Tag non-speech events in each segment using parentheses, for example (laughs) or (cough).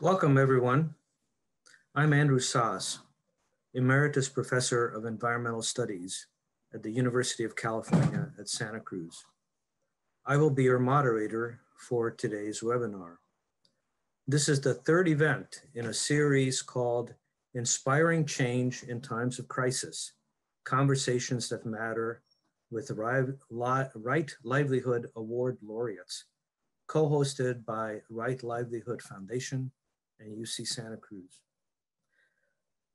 Welcome, everyone. I'm Andrew Szasz, Emeritus Professor of Environmental Studies at the University of California at Santa Cruz. I will be your moderator for today's webinar. This is the third event in a series called Inspiring Change in Times of Crisis, Conversations That Matter with Right Livelihood Award laureates, co-hosted by Right Livelihood Foundation and UC Santa Cruz.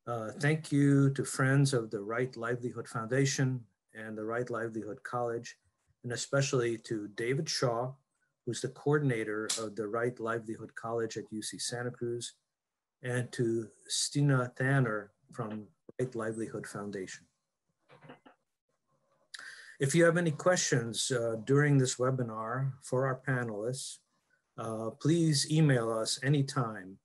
Uh, thank you to friends of the Right Livelihood Foundation and the Right Livelihood College, and especially to David Shaw, who's the coordinator of the Right Livelihood College at UC Santa Cruz, and to Stina Thanner from Right Livelihood Foundation. If you have any questions uh, during this webinar for our panelists, uh, please email us anytime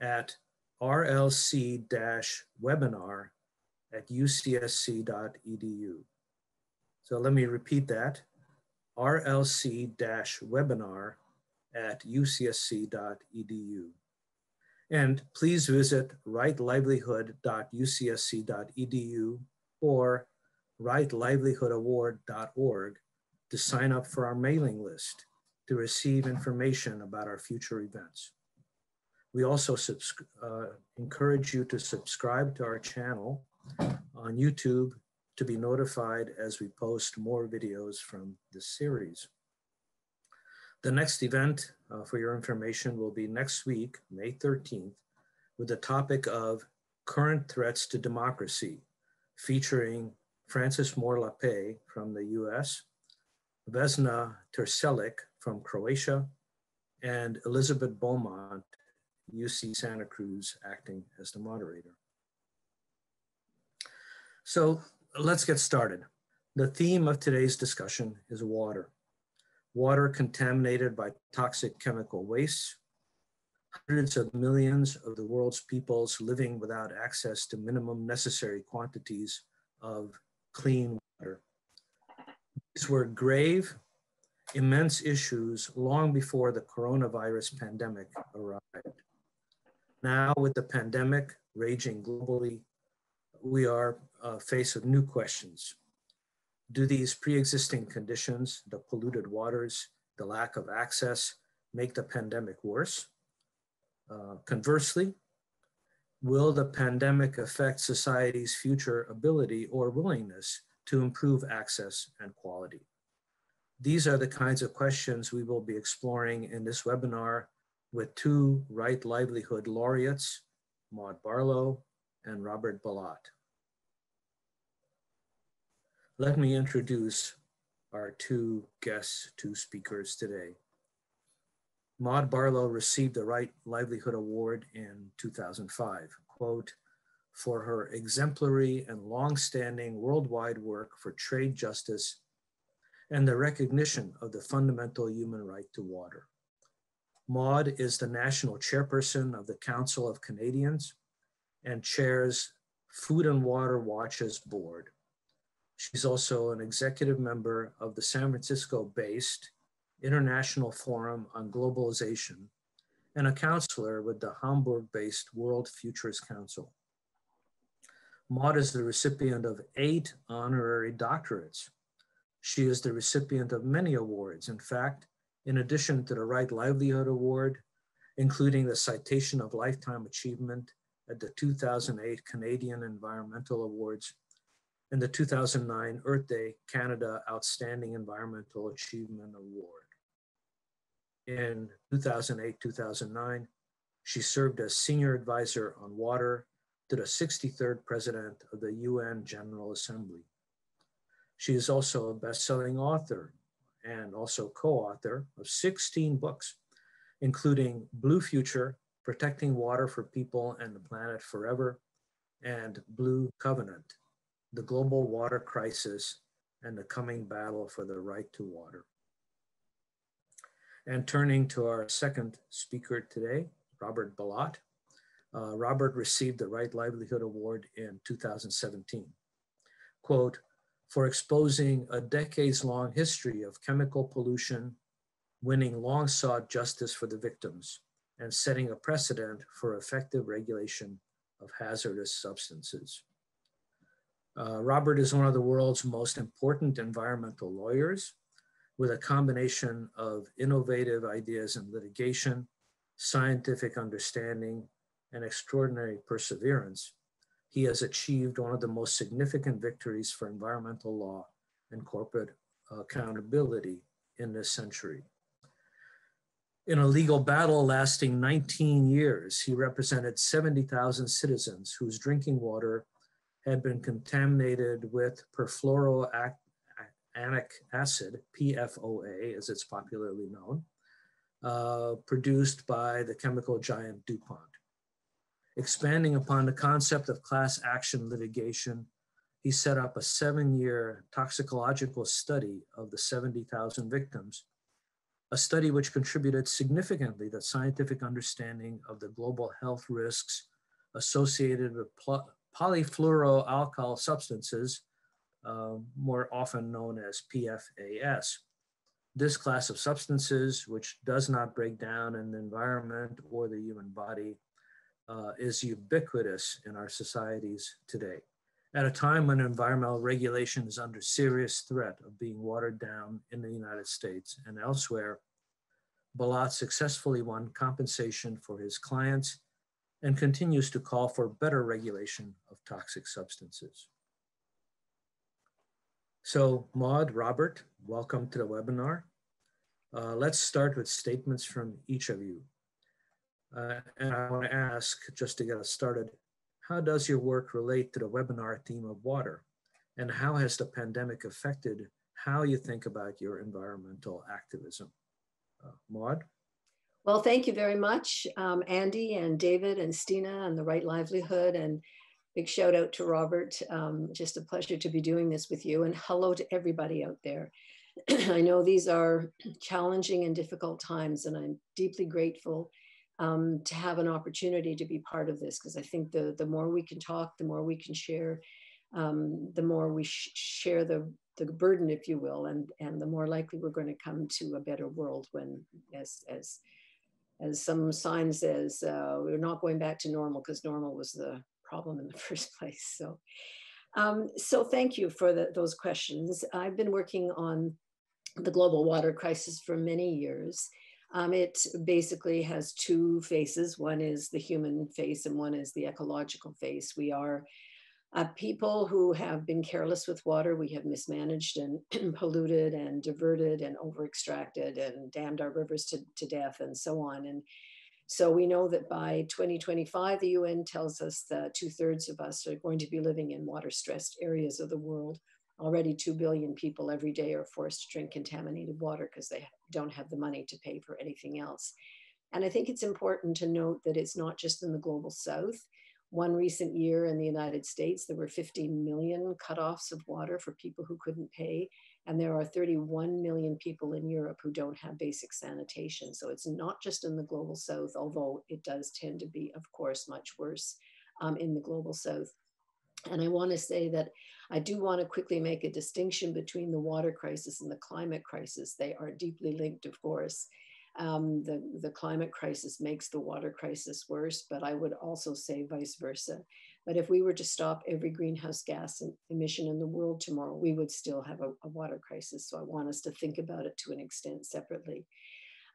at rlc-webinar at ucsc.edu. So let me repeat that, rlc-webinar at ucsc.edu. And please visit rightlivelihood.ucsc.edu or rightlivelihoodaward.org to sign up for our mailing list to receive information about our future events. We also uh, encourage you to subscribe to our channel on YouTube to be notified as we post more videos from this series. The next event, uh, for your information, will be next week, May 13th, with the topic of current threats to democracy, featuring Frances Moore Lappé from the US, Vesna Teršelič from Croatia, and Elizabeth Beaumont UC Santa Cruz acting as the moderator. So let's get started. The theme of today's discussion is water. Water contaminated by toxic chemical waste, hundreds of millions of the world's peoples living without access to minimum necessary quantities of clean water. These were grave, immense issues long before the coronavirus pandemic arrived. Now, with the pandemic raging globally, we are uh, faced with new questions. Do these pre-existing conditions, the polluted waters, the lack of access, make the pandemic worse? Uh, conversely, will the pandemic affect society's future ability or willingness to improve access and quality? These are the kinds of questions we will be exploring in this webinar with two Right Livelihood laureates, Maude Barlow and Robert Bilott. Let me introduce our two guests, two speakers today. Maude Barlow received the Right Livelihood Award in 2005, quote, for her exemplary and long-standing worldwide work for trade justice and the recognition of the fundamental human right to water. Maude is the national chairperson of the Council of Canadians and chairs Food and Water Watch's board. She's also an executive member of the San Francisco-based International Forum on Globalization and a counselor with the Hamburg-based World Futures Council. Maude is the recipient of eight honorary doctorates. She is the recipient of many awards. In fact, in addition to the Right Livelihood Award, including the Citation of Lifetime Achievement at the 2008 Canadian Environmental Awards and the 2009 Earth Day Canada Outstanding Environmental Achievement Award. In 2008-2009, she served as Senior Advisor on Water to the 63rd President of the UN General Assembly. She is also a best-selling author and also co-author of 16 books, including Blue Future, Protecting Water for People and the Planet Forever, and Blue Covenant, the global water crisis, and the coming battle for the right to water. And turning to our second speaker today, Robert Bilott. Uh, Robert received the Right Livelihood Award in 2017. Quote, for exposing a decades long history of chemical pollution, winning long sought justice for the victims, and setting a precedent for effective regulation of hazardous substances. Uh, Robert is one of the world's most important environmental lawyers with a combination of innovative ideas in litigation, scientific understanding, and extraordinary perseverance. He has achieved one of the most significant victories for environmental law and corporate accountability in this century. In a legal battle lasting 19 years, he represented 70,000 citizens whose drinking water had been contaminated with perfluorooctanoic acid, PFOA as it's popularly known, uh, produced by the chemical giant DuPont. Expanding upon the concept of class action litigation, he set up a seven-year toxicological study of the 70,000 victims, a study which contributed significantly to scientific understanding of the global health risks associated with polyfluoroalkyl substances, uh, more often known as PFAS. This class of substances, which does not break down in the environment or the human body, uh, is ubiquitous in our societies today. At a time when environmental regulation is under serious threat of being watered down in the United States and elsewhere, Bilott successfully won compensation for his clients and continues to call for better regulation of toxic substances. So Maude, Robert, welcome to the webinar. Uh, let's start with statements from each of you. Uh, and I want to ask, just to get us started, how does your work relate to the webinar theme of water? And how has the pandemic affected how you think about your environmental activism? Uh, Maude? Well, thank you very much, um, Andy and David and Stina and the Right Livelihood. And big shout out to Robert. Um, just a pleasure to be doing this with you. And hello to everybody out there. (clears throat) I know these are challenging and difficult times, and I'm deeply grateful um, to have an opportunity to be part of this because I think the, the more we can talk, the more we can share, um, the more we sh share the, the burden, if you will, and, and the more likely we're going to come to a better world when, as, as, as some sign says, uh, we're not going back to normal because normal was the problem in the (laughs) first place. So, um, so thank you for the, those questions. I've been working on the global water crisis for many years. Um, it basically has two faces. One is the human face and one is the ecological face. We are uh, people who have been careless with water. We have mismanaged and (clears throat) polluted and diverted and over extracted and dammed our rivers to, to death and so on. And so we know that by 2025, the UN tells us that two thirds of us are going to be living in water stressed areas of the world already 2 billion people every day are forced to drink contaminated water because they don't have the money to pay for anything else. And I think it's important to note that it's not just in the global south. One recent year in the United States, there were 15 million cutoffs of water for people who couldn't pay. And there are 31 million people in Europe who don't have basic sanitation. So it's not just in the global south, although it does tend to be, of course, much worse um, in the global south. And I want to say that I do want to quickly make a distinction between the water crisis and the climate crisis. They are deeply linked, of course. Um, the, the climate crisis makes the water crisis worse, but I would also say vice versa. But if we were to stop every greenhouse gas emission in the world tomorrow, we would still have a, a water crisis. So I want us to think about it to an extent separately.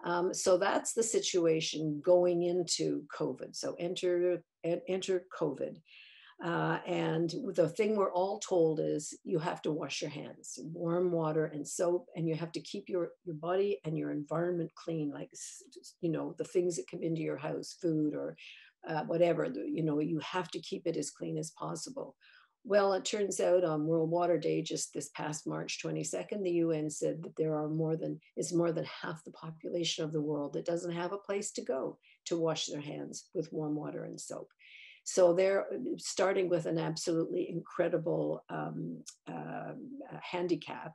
Um, so that's the situation going into COVID. So enter, enter COVID. Uh, and the thing we're all told is you have to wash your hands, warm water and soap, and you have to keep your, your body and your environment clean, like, you know, the things that come into your house, food or uh, whatever, you know, you have to keep it as clean as possible. Well, it turns out on World Water Day, just this past March 22nd, the UN said that there are more than, is more than half the population of the world that doesn't have a place to go to wash their hands with warm water and soap. So they're starting with an absolutely incredible um, uh, handicap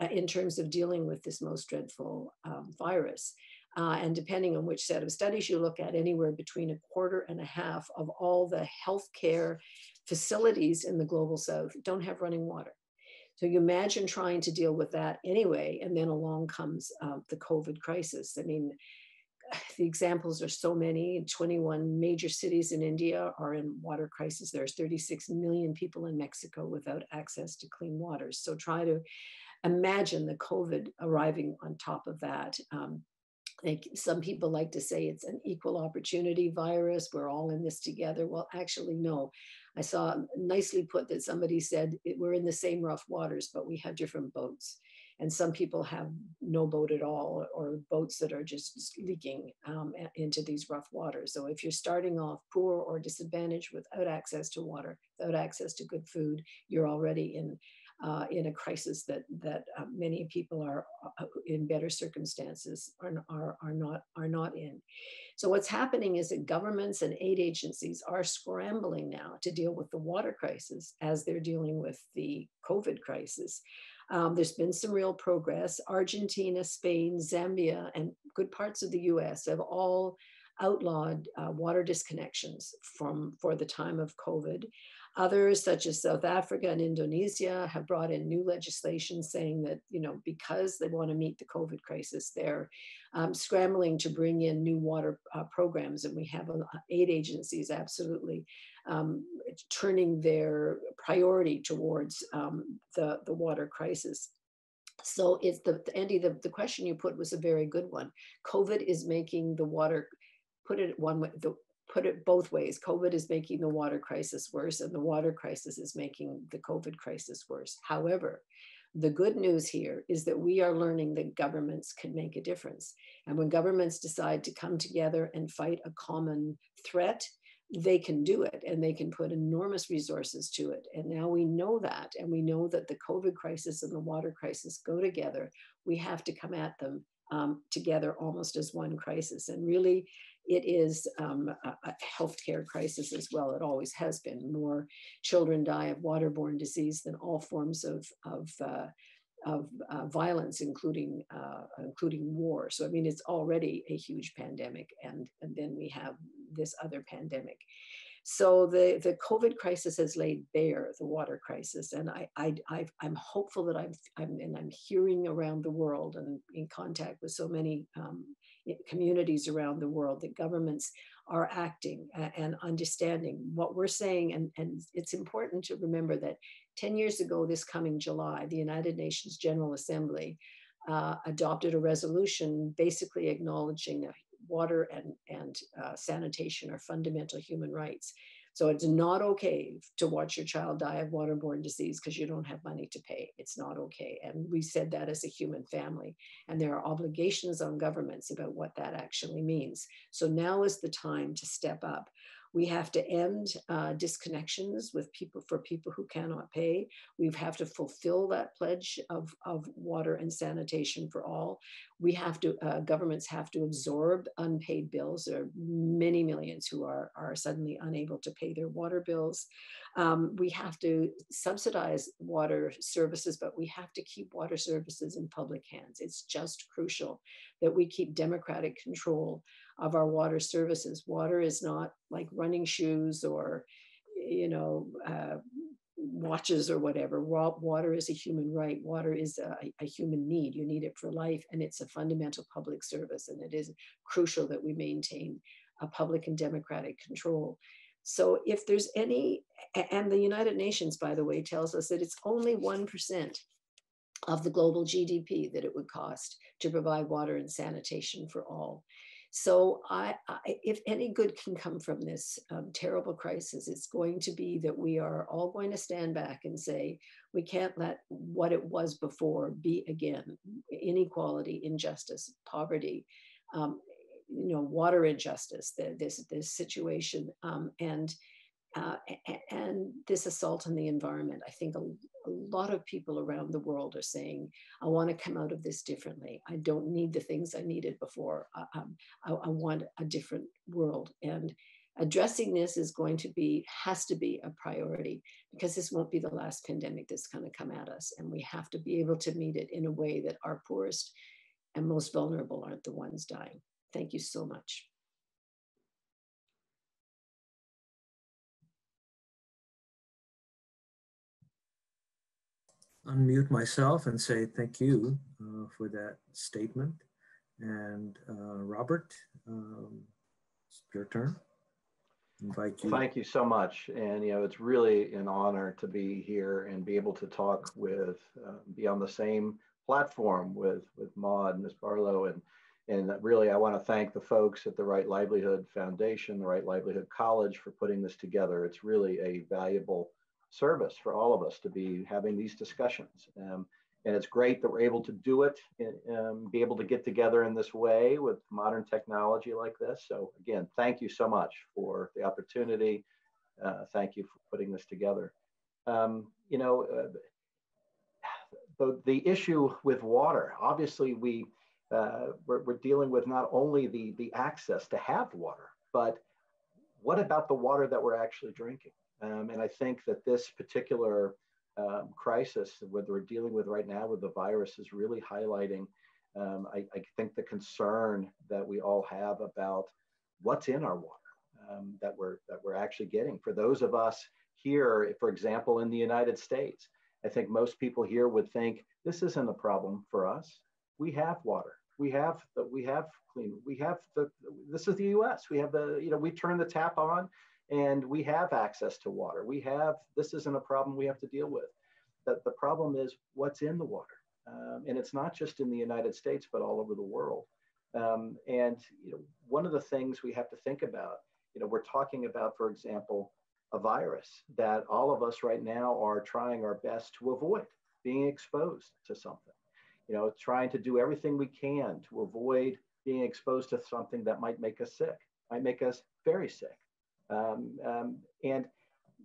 uh, in terms of dealing with this most dreadful um, virus. Uh, and depending on which set of studies you look at, anywhere between a quarter and a half of all the healthcare facilities in the global south don't have running water. So you imagine trying to deal with that anyway, and then along comes uh, the COVID crisis. I mean, (sighs) the examples are so many. 21 major cities in India are in water crisis. There's 36 million people in Mexico without access to clean water. So try to imagine the COVID arriving on top of that. Um, like some people like to say it's an equal opportunity virus. We're all in this together. Well, actually, no. I saw nicely put that somebody said we're in the same rough waters, but we have different boats. And some people have no boat at all, or boats that are just leaking um, into these rough waters. So if you're starting off poor or disadvantaged without access to water, without access to good food, you're already in uh, in a crisis that that uh, many people are uh, in better circumstances are, are, are not are not in. So what's happening is that governments and aid agencies are scrambling now to deal with the water crisis as they're dealing with the COVID crisis. Um, there's been some real progress. Argentina, Spain, Zambia, and good parts of the US have all outlawed uh, water disconnections from for the time of COVID. Others, such as South Africa and Indonesia, have brought in new legislation saying that, you know, because they want to meet the COVID crisis, they're um, scrambling to bring in new water uh, programs. And we have uh, aid agencies absolutely um, turning their priority towards um, the, the water crisis. So it's the, Andy, the, the question you put was a very good one. COVID is making the water, put it one way, the, put it both ways. COVID is making the water crisis worse, and the water crisis is making the COVID crisis worse. However, the good news here is that we are learning that governments can make a difference. And when governments decide to come together and fight a common threat, they can do it and they can put enormous resources to it. And now we know that. And we know that the COVID crisis and the water crisis go together. We have to come at them um, together almost as one crisis. And really, it is um, a, a healthcare crisis as well. It always has been. More children die of waterborne disease than all forms of, of, uh, of uh, violence, including, uh, including war. So, I mean, it's already a huge pandemic. And, and then we have this other pandemic. So the, the COVID crisis has laid bare the water crisis, and I, I, i am hopeful that I'm, I'm, and I'm hearing around the world and in contact with so many um, communities around the world that governments are acting and understanding what we're saying. And, and it's important to remember that 10 years ago, this coming July, the United Nations General Assembly uh, adopted a resolution basically acknowledging that water and, and uh, sanitation are fundamental human rights. So it's not okay to watch your child die of waterborne disease because you don't have money to pay. It's not okay. And we said that as a human family. And there are obligations on governments about what that actually means. So now is the time to step up. We have to end uh, disconnections with people for people who cannot pay. We have to fulfill that pledge of, of water and sanitation for all. We have to, uh, governments have to absorb unpaid bills. There are many millions who are, are suddenly unable to pay their water bills. Um, we have to subsidize water services, but we have to keep water services in public hands. It's just crucial that we keep democratic control of our water services. Water is not like running shoes or, you know, uh, watches or whatever. Water is a human right. Water is a, a, human need. You need it for life, and it's a fundamental public service. And it is crucial that we maintain a public and democratic control. So, if there's any, and the United Nations, by the way, tells us that it's only 1% of the global GDP that it would cost to provide water and sanitation for all. So, I, I, if any good can come from this um, terrible crisis, it's going to be that we are all going to stand back and say, we can't let what it was before be again inequality, injustice, poverty. Um, you know, water injustice, the, this this situation, um, and uh, and this assault on the environment. I think a, a, lot of people around the world are saying, I want to come out of this differently. I don't need the things I needed before. I, um, I, I want a different world. And addressing this is going to be, has to be a priority because this won't be the last pandemic that's going to come at us. And we have to be able to meet it in a way that our poorest and most vulnerable aren't the ones dying. Thank you so much. Unmute myself and say thank you uh, for that statement. And uh, Robert, um, it's your turn. Invite you. Thank you so much. And, you know, it's really an honor to be here and be able to talk with, uh, be on the same platform with, with Maude Ms. Barlow. And, and really, I want to thank the folks at the Right Livelihood Foundation, the Right Livelihood College for putting this together. It's really a valuable service for all of us to be having these discussions. Um, and it's great that we're able to do it um, be able to get together in this way with modern technology like this. So again, thank you so much for the opportunity. Uh, thank you for putting this together. Um, you know, uh, the, the issue with water, obviously we, uh, we're, we're dealing with not only the, the access to have water, but what about the water that we're actually drinking? Um, and I think that this particular um, crisis that we're dealing with right now with the virus is really highlighting, um, I, I, think, the concern that we all have about what's in our water um, that we're that we're actually getting. For those of us here, for example, in the United States, I think most people here would think this isn't a problem for us. We have water. We have the, we have clean. We have the. This is the U.S. We have the. You know, we turn the tap on and we have access to water. We have, this isn't a problem we have to deal with. That the problem is what's in the water. Um, and it's not just in the United States, but all over the world. Um, and you know, one of the things we have to think about, you know, we're talking about, for example, a virus that all of us right now are trying our best to avoid being exposed to something. You know, trying to do everything we can to avoid being exposed to something that might make us sick, might make us very sick. Um, um, and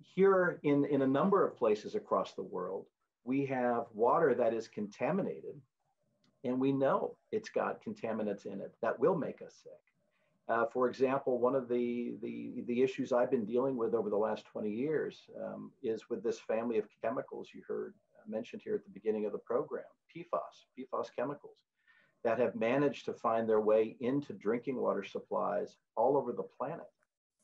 here in, in a number of places across the world, we have water that is contaminated and we know it's got contaminants in it that will make us sick. Uh, for example, one of the, the, the issues I've been dealing with over the last 20 years um, is with this family of chemicals you heard mentioned here at the beginning of the program, PFAS, PFAS chemicals that have managed to find their way into drinking water supplies all over the planet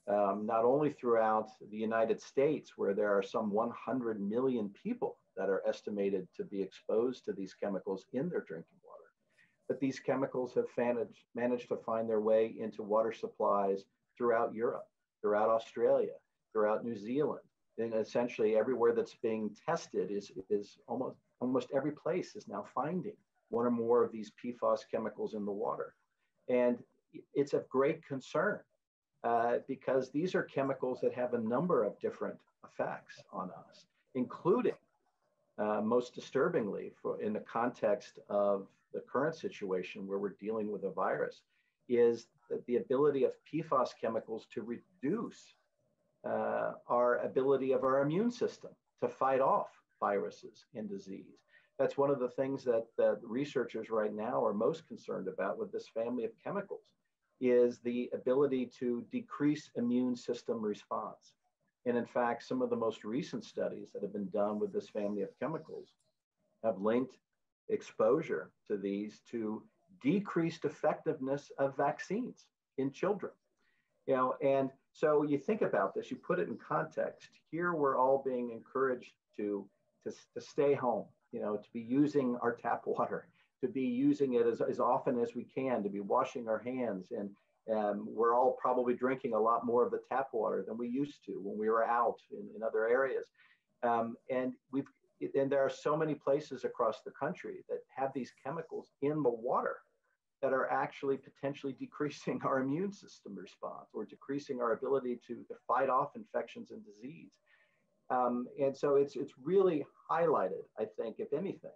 um, not only throughout the United States, where there are some 100 million people that are estimated to be exposed to these chemicals in their drinking water, but these chemicals have managed, managed to find their way into water supplies throughout Europe, throughout Australia, throughout New Zealand. And essentially everywhere that's being tested is, is almost, almost every place is now finding one or more of these PFAS chemicals in the water. And it's of great concern uh, because these are chemicals that have a number of different effects on us, including, uh, most disturbingly, for, in the context of the current situation where we're dealing with a virus, is the ability of PFAS chemicals to reduce uh, our ability of our immune system to fight off viruses and disease. That's one of the things that, that researchers right now are most concerned about with this family of chemicals is the ability to decrease immune system response. And in fact, some of the most recent studies that have been done with this family of chemicals have linked exposure to these to decreased effectiveness of vaccines in children. You know, and so you think about this, you put it in context. Here we're all being encouraged to, to, to stay home, you know, to be using our tap water, to be using it as, as often as we can, to be washing our hands. And um, we're all probably drinking a lot more of the tap water than we used to when we were out in, in other areas. Um, and we've and there are so many places across the country that have these chemicals in the water that are actually potentially decreasing our immune system response or decreasing our ability to, to fight off infections and disease. Um, and so it's it's really highlighted, I think, if anything,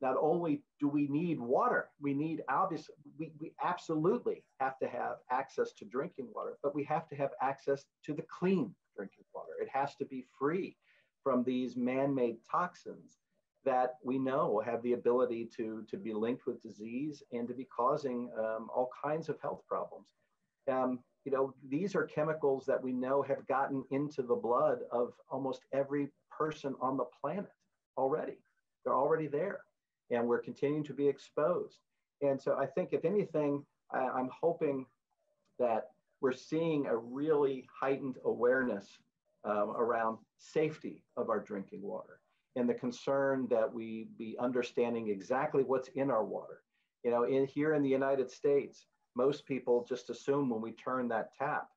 not only do we need water, we need obviously, we, we absolutely have to have access to drinking water, but we have to have access to the clean drinking water. It has to be free from these man-made toxins that we know have the ability to, to be linked with disease and to be causing um, all kinds of health problems. Um, you know, these are chemicals that we know have gotten into the blood of almost every person on the planet already. They're already there, and we're continuing to be exposed. And so I think, if anything, I, I'm hoping that we're seeing a really heightened awareness um, around safety of our drinking water and the concern that we be understanding exactly what's in our water. You know, in here in the United States, most people just assume when we turn that tap,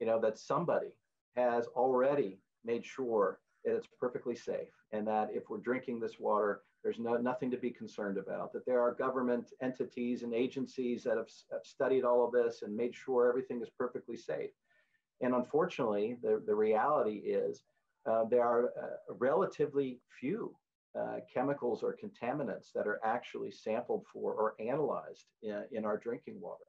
you know, that somebody has already made sure that it's perfectly safe and that if we're drinking this water, there's no, nothing to be concerned about, that there are government entities and agencies that have, have studied all of this and made sure everything is perfectly safe. And unfortunately, the, the reality is uh, there are uh, relatively few uh, chemicals or contaminants that are actually sampled for or analyzed in, in our drinking water.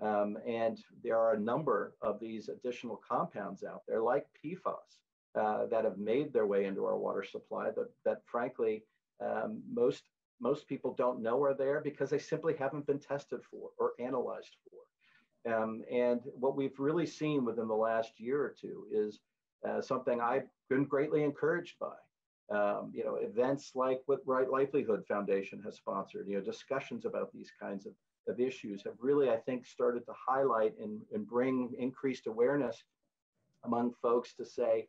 Um, and there are a number of these additional compounds out there, like PFAS, uh, that have made their way into our water supply that, that frankly, um, most, most people don't know are there because they simply haven't been tested for or analyzed for. Um, and what we've really seen within the last year or two is uh, something I've been greatly encouraged by. Um, you know, events like what Right Livelihood Foundation has sponsored, you know, discussions about these kinds of of issues have really, I think, started to highlight and, and bring increased awareness among folks to say,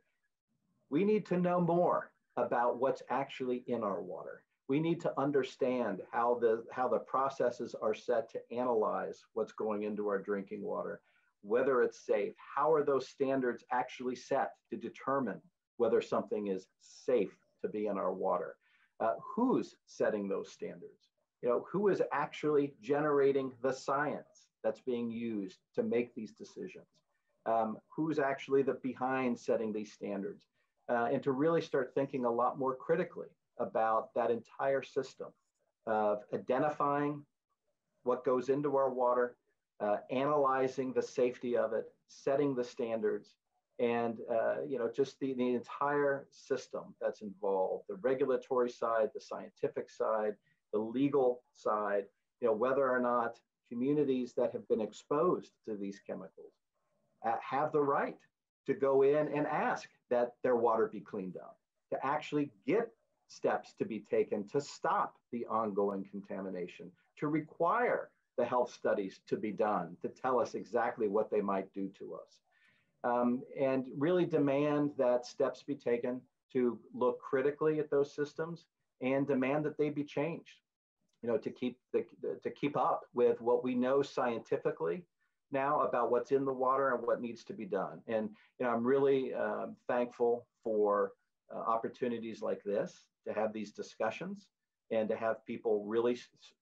we need to know more about what's actually in our water. We need to understand how the, how the processes are set to analyze what's going into our drinking water, whether it's safe. How are those standards actually set to determine whether something is safe to be in our water? Uh, who's setting those standards? you know, who is actually generating the science that's being used to make these decisions? Um, who's actually the behind setting these standards? Uh, and to really start thinking a lot more critically about that entire system of identifying what goes into our water, uh, analyzing the safety of it, setting the standards, and uh, you know just the, the entire system that's involved the regulatory side the scientific side the legal side, you know, whether or not communities that have been exposed to these chemicals uh, have the right to go in and ask that their water be cleaned up, to actually get steps to be taken to stop the ongoing contamination, to require the health studies to be done to tell us exactly what they might do to us. Um, and really demand that steps be taken to look critically at those systems and demand that they be changed you know, to keep the, to keep up with what we know scientifically now about what's in the water and what needs to be done. And you know, I'm really um, thankful for uh, opportunities like this to have these discussions and to have people really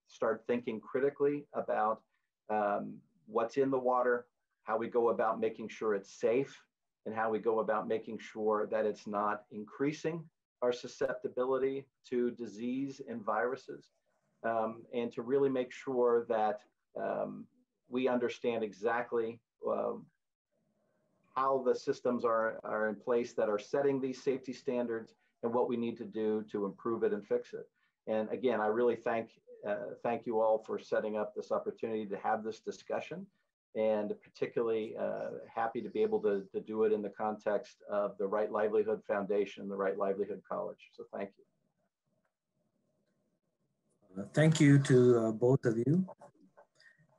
start thinking critically about um, what's in the water, how we go about making sure it's safe, and how we go about making sure that it's not increasing our susceptibility to disease and viruses um, and to really make sure that um, we understand exactly um, how the systems are, are in place that are setting these safety standards and what we need to do to improve it and fix it. And again, I really thank, uh, thank you all for setting up this opportunity to have this discussion and particularly uh, happy to be able to, to do it in the context of the Right Livelihood Foundation, the Right Livelihood College. So thank you. Uh, thank you to uh, both of you.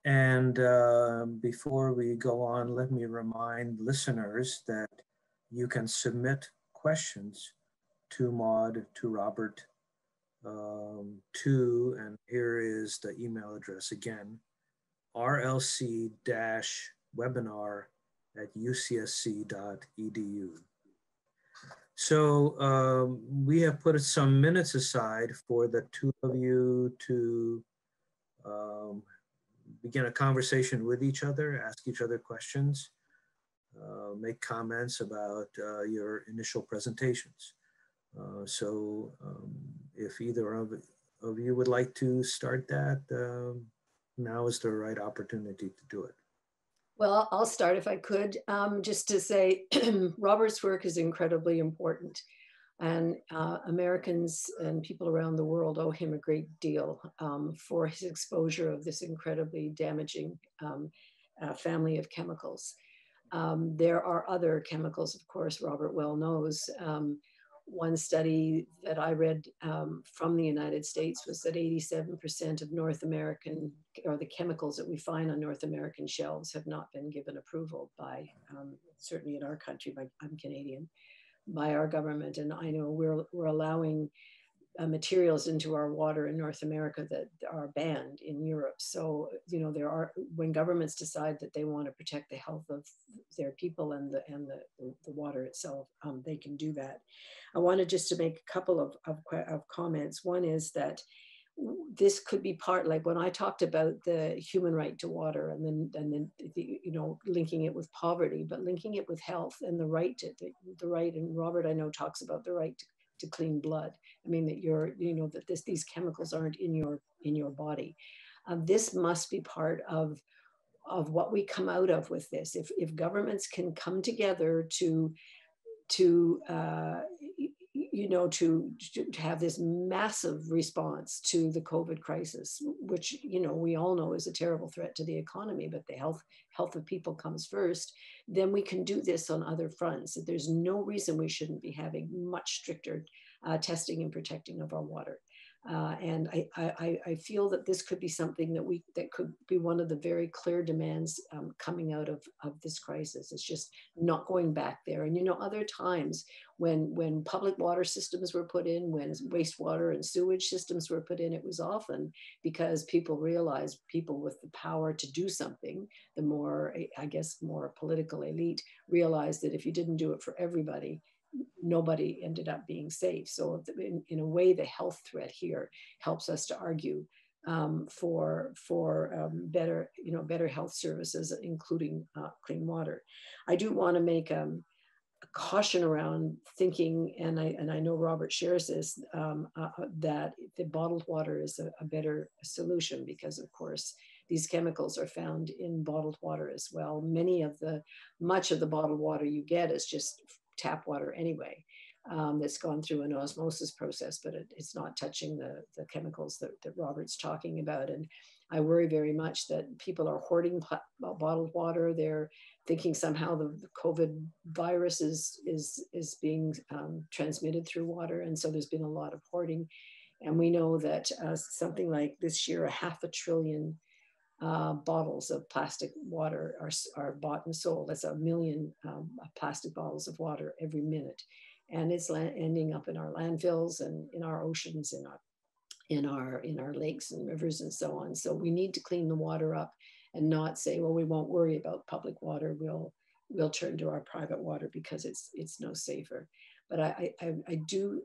And uh, before we go on, let me remind listeners that you can submit questions to Maude, to Robert, um, to, and here is the email address again, rlc-webinar at ucsc.edu. So um, we have put some minutes aside for the two of you to um, begin a conversation with each other, ask each other questions, uh, make comments about uh, your initial presentations. Uh, so um, if either of, of you would like to start that, um, now is the right opportunity to do it. Well, I'll start if I could, um, just to say (clears throat) Robert's work is incredibly important. And uh, Americans and people around the world owe him a great deal um, for his exposure of this incredibly damaging um, uh, family of chemicals. Um, there are other chemicals, of course, Robert well knows. Um, one study that I read um, from the United States was that 87% of North American, or the chemicals that we find on North American shelves, have not been given approval by, um, certainly in our country, I'm Canadian, by our government. And I know we're, we're allowing uh, materials into our water in North America that are banned in Europe. So, you know, there are, when governments decide that they want to protect the health of their people and the, and the, the water itself, um, they can do that. I wanted just to make a couple of, of, of comments. One is that this could be part like when I talked about the human right to water and then and then the, you know linking it with poverty, but linking it with health and the right to the, the right and Robert I know talks about the right to to clean blood. I mean that you're, you know, that this, these chemicals aren't in your in your body. Um, this must be part of of what we come out of with this. If if governments can come together to to uh, you know to, to have this massive response to the COVID crisis, which you know we all know is a terrible threat to the economy, but the health health of people comes first. Then we can do this on other fronts. There's no reason we shouldn't be having much stricter uh, testing and protecting of our water. Uh, and I, I, I, feel that this could be something that we that could be one of the very clear demands um, coming out of, of this crisis. It's just not going back there. And you know, other times when when public water systems were put in, when wastewater and sewage systems were put in, it was often because people realized people with the power to do something, the more I guess more political elite realized that if you didn't do it for everybody, nobody ended up being safe. So in, in a way, the health threat here helps us to argue um, for for um, better you know better health services, including uh, clean water. I do want to make um, a caution around thinking, and I and I know Robert shares this um, uh, uh, that the bottled water is a, a better solution because of course these chemicals are found in bottled water as well. Many of the much of the bottled water you get is just tap water anyway. Um, that's gone through an osmosis process, but it, it's not touching the, the chemicals that, that Robert's talking about. And I worry very much that people are hoarding bottled water. They're thinking somehow the, COVID virus is, is, is being um, transmitted through water. And so there's been a lot of hoarding. And we know that uh, something like this year, a half a trillion uh, bottles of plastic water are, are bought and sold. That's a million um, plastic bottles of water every minute. And it's ending up in our landfills and in our oceans, in our, in our, in our lakes and rivers and so on. So we need to clean the water up and not say, well, we won't worry about public water. We'll, we'll turn to our private water because it's, it's no safer. But I, I, I do,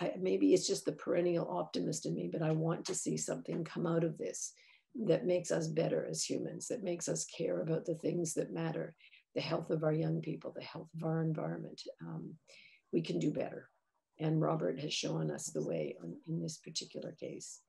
I, maybe it's just the perennial optimist in me, but I want to see something come out of this that makes us better as humans, that makes us care about the things that matter, the health of our young people, the health of our environment. Um, we can do better. And Robert has shown us the way on, in this particular case.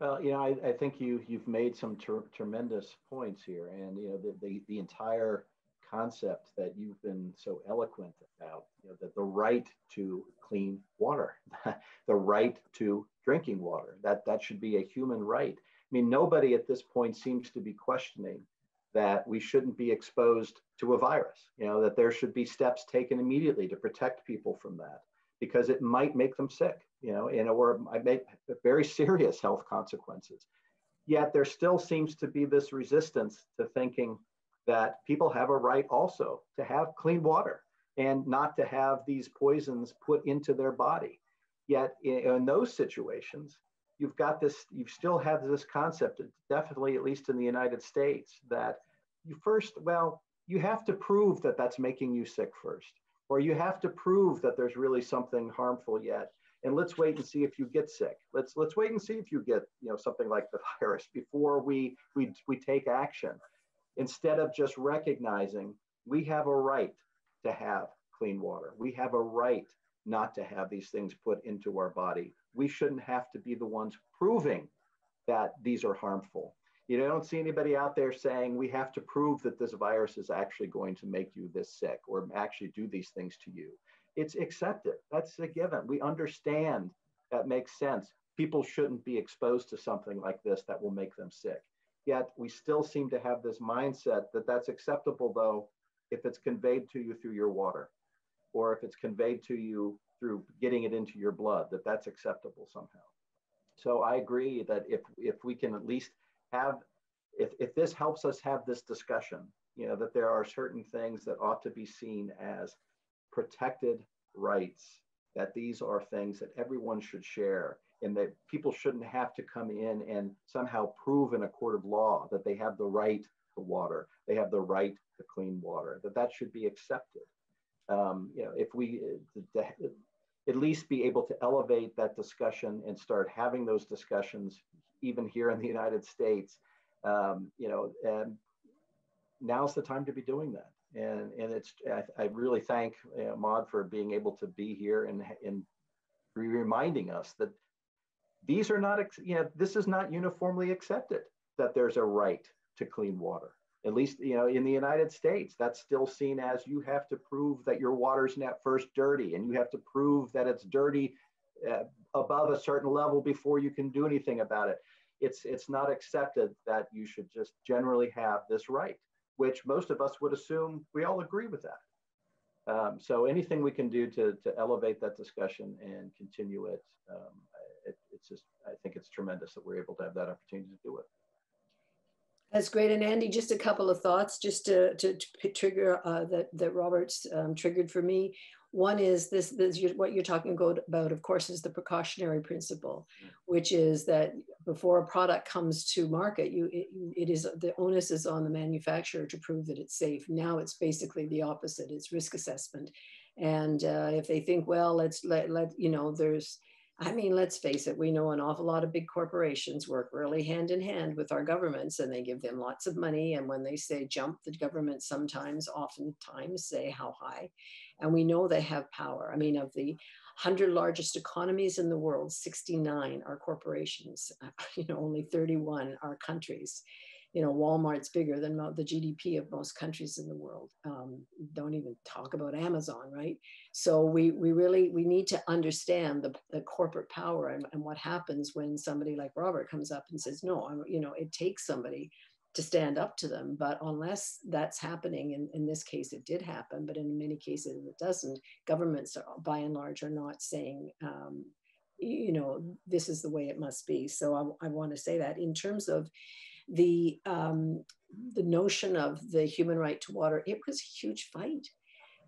Well, you know, I, I think you you've made some ter- tremendous points here, and you know the, the the entire concept that you've been so eloquent about, you know, that the right to clean water, (laughs) the right to drinking water, that that should be a human right mean, nobody at this point seems to be questioning that we shouldn't be exposed to a virus, you know, that there should be steps taken immediately to protect people from that because it might make them sick, you know, and or might make very (laughs) serious health consequences. Yet there still seems to be this resistance to thinking that people have a right also to have clean water and not to have these poisons put into their body. Yet in, in those situations, you've got this, you've still have this concept, definitely at least in the United States, that you first, well, you have to prove that that's making you sick first, or you have to prove that there's really something harmful yet. And let's wait and see if you get sick. Let's let's wait and see if you get you know something like the (laughs) virus before we we we take action. Instead of just recognizing we have a right to have clean water. We have a right not to have these things put into our body. We shouldn't have to be the ones proving that these are harmful. You know, I don't see anybody out there saying we have to prove that this virus is actually going to make you this sick or actually do these things to you. It's accepted. That's a given. We understand that makes sense. People shouldn't be exposed to something like this that will make them sick. Yet we still seem to have this mindset that that's acceptable, though, if it's conveyed to you through your water or if it's conveyed to you through getting it into your blood, that that's acceptable somehow. So I agree that if, if we can at least have, if, if this helps us have this discussion, you know, that there are certain things that ought to be seen as protected rights, that these are things that everyone should share and that people shouldn't have to come in and somehow prove in a court of law that they have the right to water, they have the right to clean water, that that should be accepted. Um, you know, if we uh, at least be able to elevate that discussion and start having those discussions, even here in the United States, um, you know, and now's the time to be doing that. And, and it's, I, I really thank uh, Maude for being able to be here and, and reminding us that these are not, you know, this is not uniformly accepted that there's a right to clean water. At least, you know, in the United States, that's still seen as you have to prove that your water's not first dirty and you have to prove that it's dirty uh, above a certain level before you can do anything about it. It's, it's not accepted that you should just generally have this right, which most of us would assume we all agree with that. Um, so anything we can do to, to elevate that discussion and continue it, um, it, it's just, I think it's tremendous that we're able to have that opportunity to do it. That's great. And Andy, just a couple of thoughts just to, to, to trigger uh, that, that Robert's um, triggered for me. One is this, this what you're talking about, of course, is the precautionary principle, which is that before a product comes to market, you it, it is the onus is on the manufacturer to prove that it's safe. Now it's basically the opposite. It's risk assessment, and uh, if they think, well, let's let let you know, there's I mean, let's face it, we know an awful lot of big corporations work really hand in hand with our governments and they give them lots of money. And when they say jump, the government sometimes, oftentimes say how high. And we know they have power. I mean, of the 100 largest economies in the world, 69 are corporations, (laughs) you know, only 31 are countries you know, Walmart's bigger than the GDP of most countries in the world. Um, don't even talk about Amazon, right? So we, we really, we need to understand the, the corporate power and, and what happens when somebody like Robert comes up and says, no, I'm, you know, it takes somebody to stand up to them. But unless that's happening, and in this case it did happen, but in many cases it doesn't, governments are, by and large are not saying, um, you know, this is the way it must be. So I, I want to say that in terms of the um, the notion of the human right to water, it was a huge fight.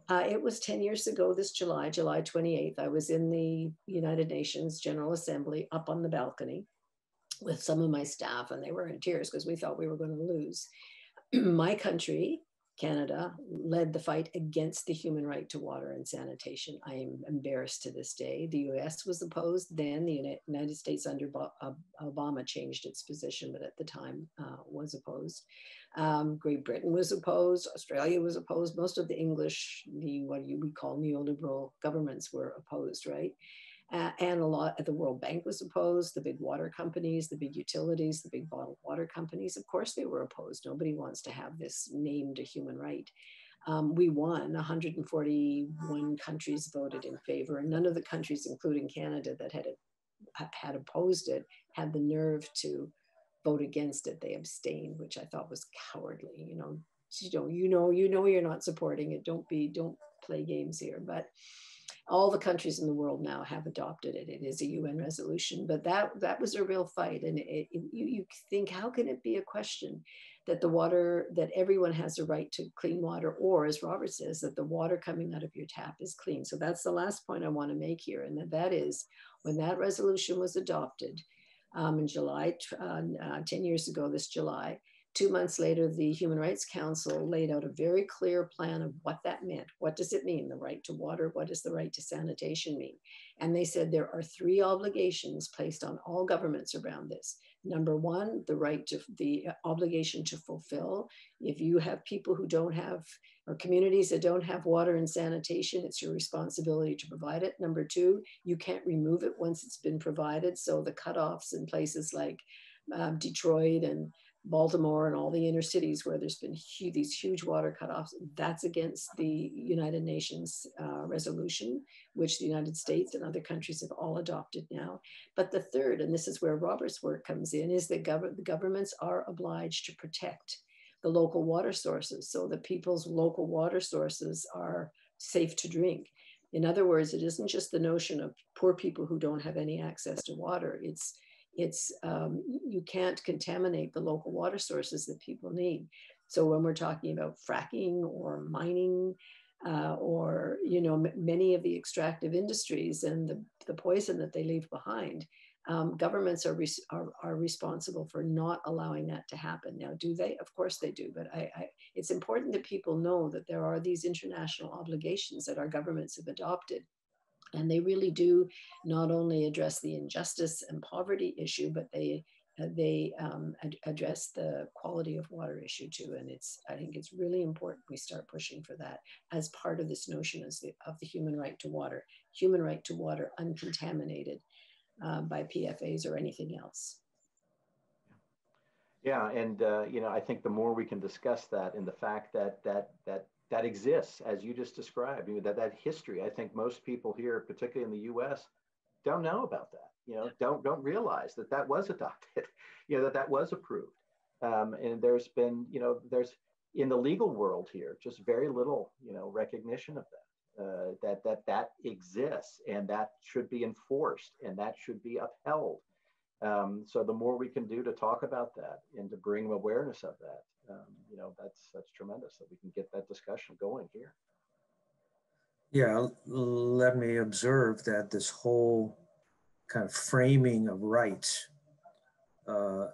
Uh, it was 10 years ago this July, July 28th. I was in the United Nations General Assembly up on the balcony with some of my staff, and they were in tears because we thought we were going to lose. (clears throat) my country Canada led the fight against the human right to water and sanitation. I am embarrassed to this day. The US was opposed then. The United States under uh, Obama changed its position, but at the time uh, was opposed. Um, Great Britain was opposed. Australia was opposed. Most of the English, the what you call neoliberal governments were opposed, right? Uh, and a lot at the World Bank was opposed, the big water companies, the big utilities, the big bottled water companies, of course they were opposed. Nobody wants to have this named a human right. Um, we won, 141 countries voted in favor, and none of the countries, including Canada, that had, had opposed it, had the nerve to vote against it. They abstained, which I thought was cowardly. You know, you know, you know, you know, you're not supporting it. Don't be, don't play games here. But all the countries in the world now have adopted it. It is a UN resolution, but that that was a real fight. And it, it, you, you think, how can it be a question that the water, that everyone has a right to clean water, or as Robert says, that the water coming out of your tap is clean. So that's the last point I want to make here. And that, that is when that resolution was adopted um, in July, uh, uh, 10 years ago, this July, Two months later, the Human Rights Council laid out a very clear plan of what that meant. What does it mean? The right to water? What does the right to sanitation mean? And they said there are three obligations placed on all governments around this. Number one, the right to the obligation to fulfill. If you have people who don't have, or communities that don't have water and sanitation, it's your responsibility to provide it. Number two, you can't remove it once it's been provided. So the cutoffs in places like um, Detroit and Baltimore and all the inner cities where there's been hu these huge water cutoffs. That's against the United Nations uh, resolution, which the United States and other countries have all adopted now. But the third, and this is where Robert's work comes in, is that gov the governments are obliged to protect the local water sources so that people's local water sources are safe to drink. In other words, it isn't just the notion of poor people who don't have any access to water. It's it's um, you can't contaminate the local water sources that people need. So when we're talking about fracking or mining, uh, or you know many of the extractive industries and the, the poison that they leave behind, um, governments are, are, are responsible for not allowing that to happen. Now, do they? Of course they do. But I, I, it's important that people know that there are these international obligations that our governments have adopted and they really do not only address the injustice and poverty issue, but they uh, they um, ad address the quality of water issue too. And it's I think it's really important we start pushing for that as part of this notion of the, of the human right to water, human right to water uncontaminated uh, by PFAS or anything else. Yeah, and uh, you know, I think the more we can discuss that, and the fact that that that that exists as you just described. You know, that that history. I think most people here, particularly in the U.S., don't know about that. You know, don't don't realize that that was (laughs) adopted. You know, that that was approved. Um, and there's been, you know, there's in the legal world here just very little, you know, recognition of that. Uh, that that that exists and that should be enforced and that should be upheld. Um, so the more we can do to talk about that and to bring awareness of that, um, you know, that's that's tremendous that we can get that discussion going here. Yeah, let me observe that this whole kind of framing of rights uh,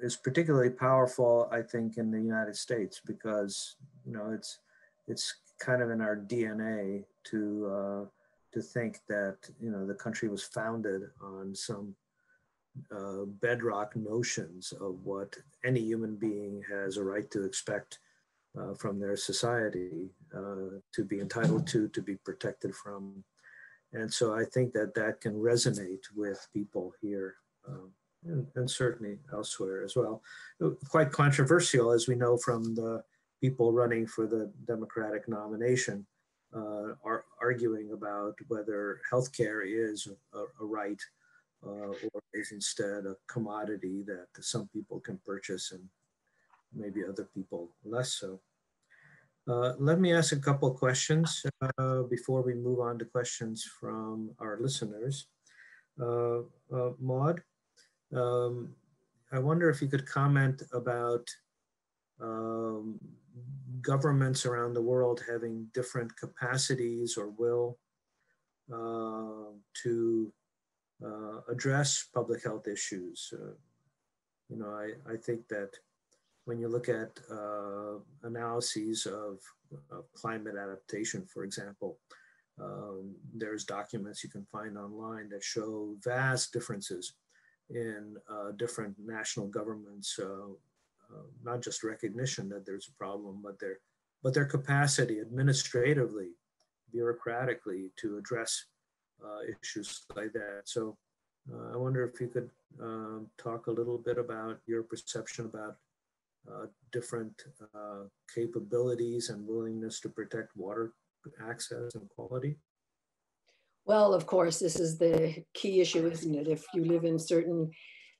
is particularly powerful, I think, in the United States because you know it's it's kind of in our DNA to uh, to think that you know the country was founded on some uh, bedrock notions of what any human being has a right to expect uh, from their society, uh, to be entitled to, to be protected from. And so I think that that can resonate with people here um, and, and, certainly elsewhere as well. Quite controversial, as we know from the people running for the Democratic nomination, uh, are arguing about whether healthcare is a, a right uh, or is instead a commodity that some people can purchase and maybe other people less so. Uh, let me ask a couple of questions uh, before we move on to questions from our listeners. Uh, uh Maude, um, I wonder if you could comment about um, governments around the world having different capacities or will uh, to uh, address public health issues. Uh, you know, I, I think that when you look at uh, analyses of, of, climate adaptation, for example, um, there's documents you can find online that show vast differences in uh, different national governments, uh, not just recognition that there's a problem, but their, but their capacity administratively, bureaucratically to address issues like that. So uh, I wonder if you could um, talk a little bit about your perception about uh, different uh, capabilities and willingness to protect water access and quality? Well, of course, this is the key issue, isn't it? If you live in certain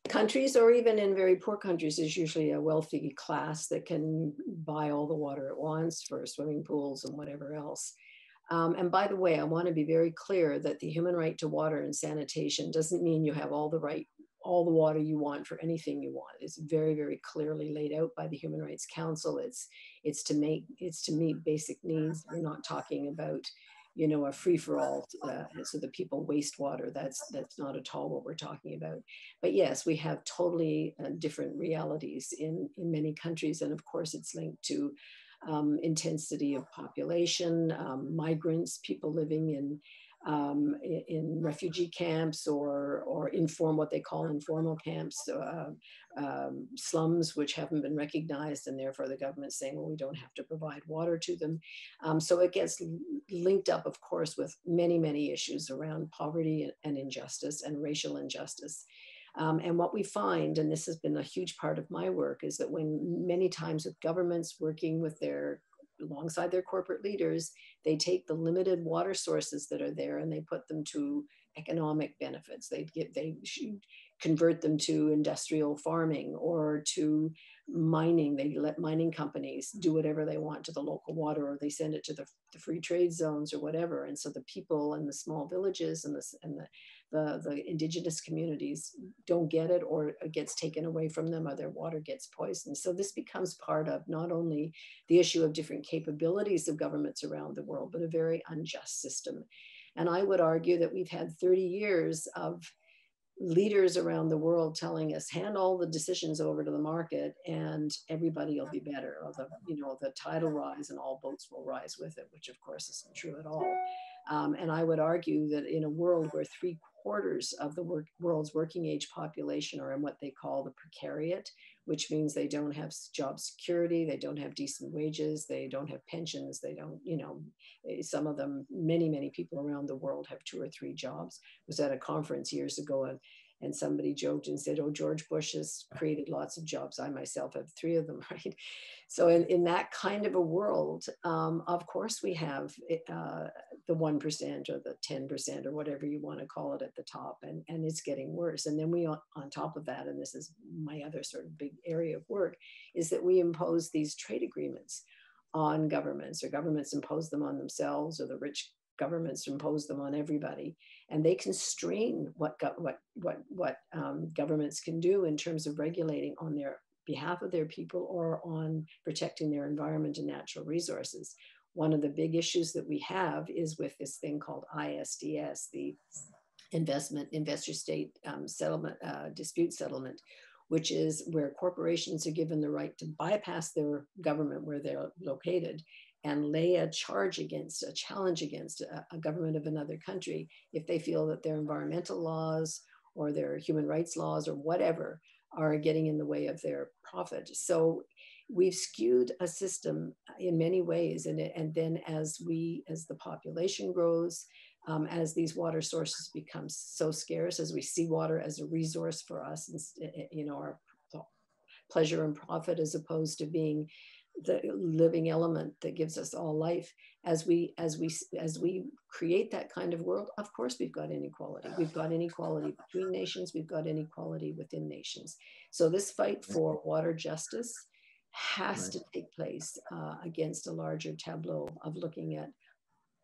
countries or even in very poor countries, there's usually a wealthy class that can buy all the water at once for swimming pools and whatever else. Um, and by the way, I want to be very clear that the human right to water and sanitation doesn't mean you have all the right, all the water you want for anything you want. It's very, very clearly laid out by the Human Rights Council. It's it's to make it's to meet basic needs. We're not talking about, you know, a free for all uh, so that people waste water. That's that's not at all what we're talking about. But yes, we have totally uh, different realities in in many countries, and of course, it's linked to um, intensity of population, um, migrants, people living in um, in refugee camps or or inform what they call informal camps, uh, um, slums which haven't been recognized, and therefore the government's saying, well, we don't have to provide water to them. Um, so it gets linked up, of course, with many many issues around poverty and injustice and racial injustice. Um, and what we find, and this has been a huge part of my work, is that when many times with governments working with their alongside their corporate leaders, they take the limited water sources that are there and they put them to economic benefits. They get they convert them to industrial farming or to mining. They let mining companies do whatever they want to the local water, or they send it to the, the free trade zones or whatever. And so the people in the small villages and the and the, the the indigenous communities don't get it, or it gets taken away from them, or their water gets poisoned. So this becomes part of not only the issue of different capabilities of governments around the world, but a very unjust system. And I would argue that we've had 30 years of leaders around the world telling us hand all the decisions over to the market and everybody will be better or the you know the tide will rise and all boats will rise with it which of course isn't true at all um, and i would argue that in a world where three quarters of the work, world's working age population are in what they call the precariat which means they don't have job security they don't have decent wages they don't have pensions they don't you know eh, some of them many many people around the world have two or three jobs. I was at a conference years ago and and somebody joked and said, Oh, George Bush has created lots of jobs. I myself have three of them, (laughs) right? So, in, in that kind of a world, um, of course, we have uh, the 1% or the 10% or whatever you want to call it at the top, and, and it's getting worse. And then we, on, on top of that, and this is my other sort of big area of work, is that we impose these trade agreements on governments, or governments impose them on themselves, or the rich governments impose them on everybody and they constrain what what what what um, governments can do in terms of regulating on their behalf of their people or on protecting their environment and natural resources. One of the big issues that we have is with this thing called isds the investment investor state um, settlement uh, dispute settlement which is where corporations are given the right to bypass their government where they're located and lay a charge against, a challenge against a, a, government of another country if they feel that their environmental laws or their human rights laws or whatever are getting in the way of their profit. So we've skewed a system in many ways. And, and then as we, as the population grows, um, as these water sources become so scarce, as we see water as a resource for us, and, you know, our pleasure and profit as opposed to being the living element that gives us all life. As we as we as we create that kind of world of course we've got inequality. We've got inequality between nations. We've got inequality within nations. So this fight for water justice has to take place uh, against a larger tableau of looking at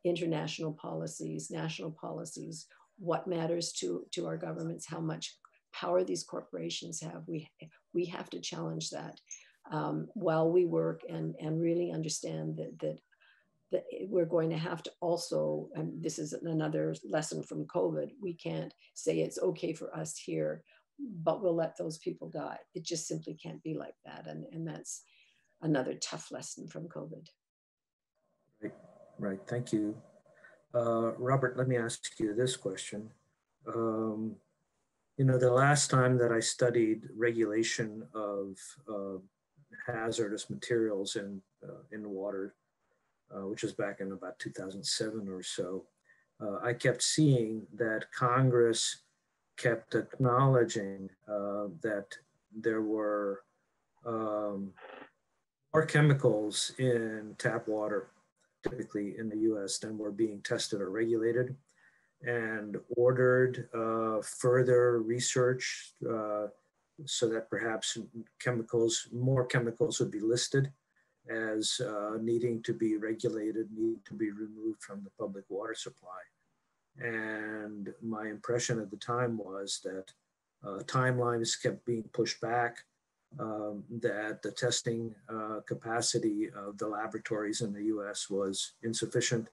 international policies national policies what matters to to our governments how much power these corporations have. We we have to challenge that um, while we work and, and really understand that, that, that we're going to have to also, and this is another lesson from COVID, we can't say it's okay for us here, but we'll let those people die. It just simply can't be like that. And, and that's another tough lesson from COVID. Right, right. Thank you. Uh, Robert, let me ask you this question. Um, you know, the last time that I studied regulation of uh, hazardous materials in, uh, in water, uh, which was back in about 2007 or so, uh, I kept seeing that Congress kept acknowledging that there were um, more chemicals in tap water, typically in the US, than were being tested or regulated, and ordered uh, further research uh, so that perhaps chemicals, more chemicals would be listed as uh, needing to be regulated, need to be removed from the public water supply. And my impression at the time was that uh, timelines kept being pushed back, um, that the testing uh, capacity of the laboratories in the US was insufficient,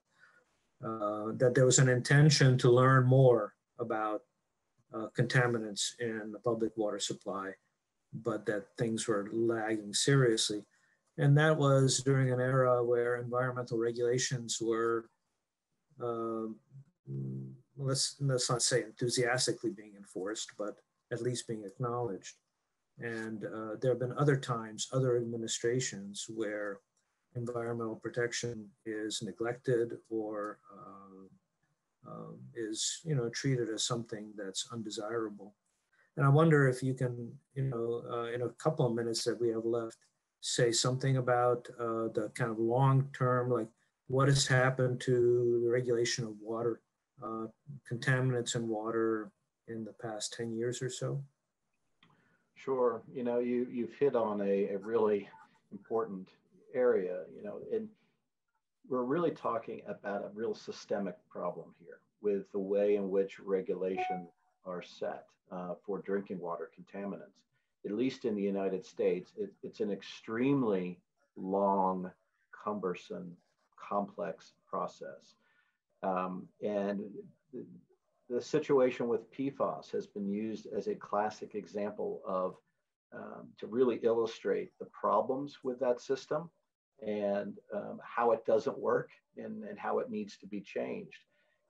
uh, that there was an intention to learn more about uh, contaminants in the public water supply, but that things were lagging seriously. And that was during an era where environmental regulations were, uh, let's, let's not say enthusiastically being enforced, but at least being acknowledged. And uh, there have been other times, other administrations where environmental protection is neglected or uh, um, is you know treated as something that's undesirable. And I wonder if you can, you know, uh, in a couple of minutes that we have left, say something about uh, the kind of long term, like what has happened to the regulation of water, uh, contaminants in water in the past 10 years or so? Sure. You know, you, you've hit on a, a really important area, you know, and we're really talking about a real systemic problem here with the way in which regulations are set uh, for drinking water contaminants. At least in the United States, it, it's an extremely long, cumbersome, complex process. Um, and the, the, situation with PFAS has been used as a classic example of um, to really illustrate the problems with that system and um, how it doesn't work and, and how it needs to be changed.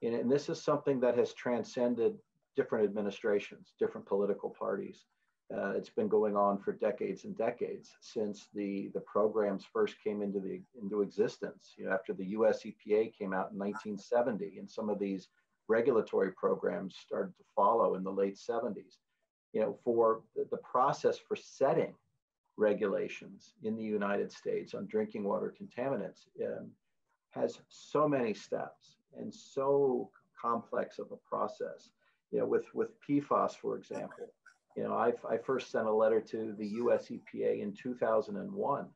And, and this is something that has transcended different administrations, different political parties. Uh, it's been going on for decades and decades since the, the programs first came into, the, into existence. You know, after the US EPA came out in 1970 and some of these regulatory programs started to follow in the late 70s. You know, for the, the process for setting regulations in the United States on drinking water contaminants um, has so many steps and so complex of a process. You know, with, with PFAS, for example, you know, I, I first sent a letter to the US EPA in 2001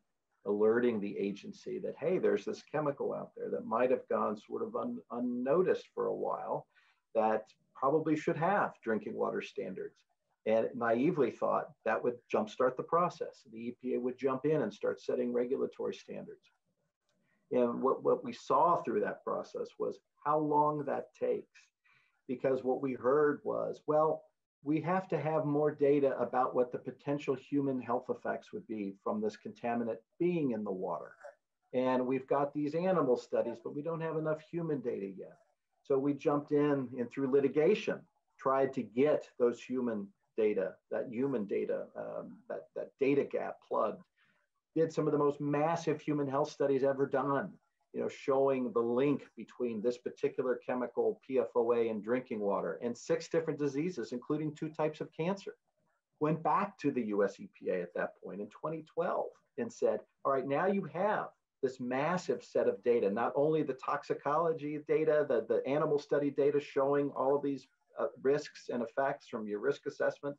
alerting the agency that, hey, there's this chemical out there that might have gone sort of un, unnoticed for a while that probably should have drinking water standards and naively thought that would jumpstart the process. The EPA would jump in and start setting regulatory standards. And what, what we saw through that process was how long that takes. Because what we heard was, well, we have to have more data about what the potential human health effects would be from this contaminant being in the water. And we've got these animal studies, but we don't have enough human data yet. So we jumped in and through litigation, tried to get those human data, that human data, um, that, that data gap plugged. Did some of the most massive human health studies ever done, you know, showing the link between this particular chemical PFOA in drinking water and six different diseases, including two types of cancer. Went back to the US EPA at that point in 2012 and said, all right, now you have this massive set of data, not only the toxicology data, the, the animal study data showing all of these uh, risks and effects from your risk assessment.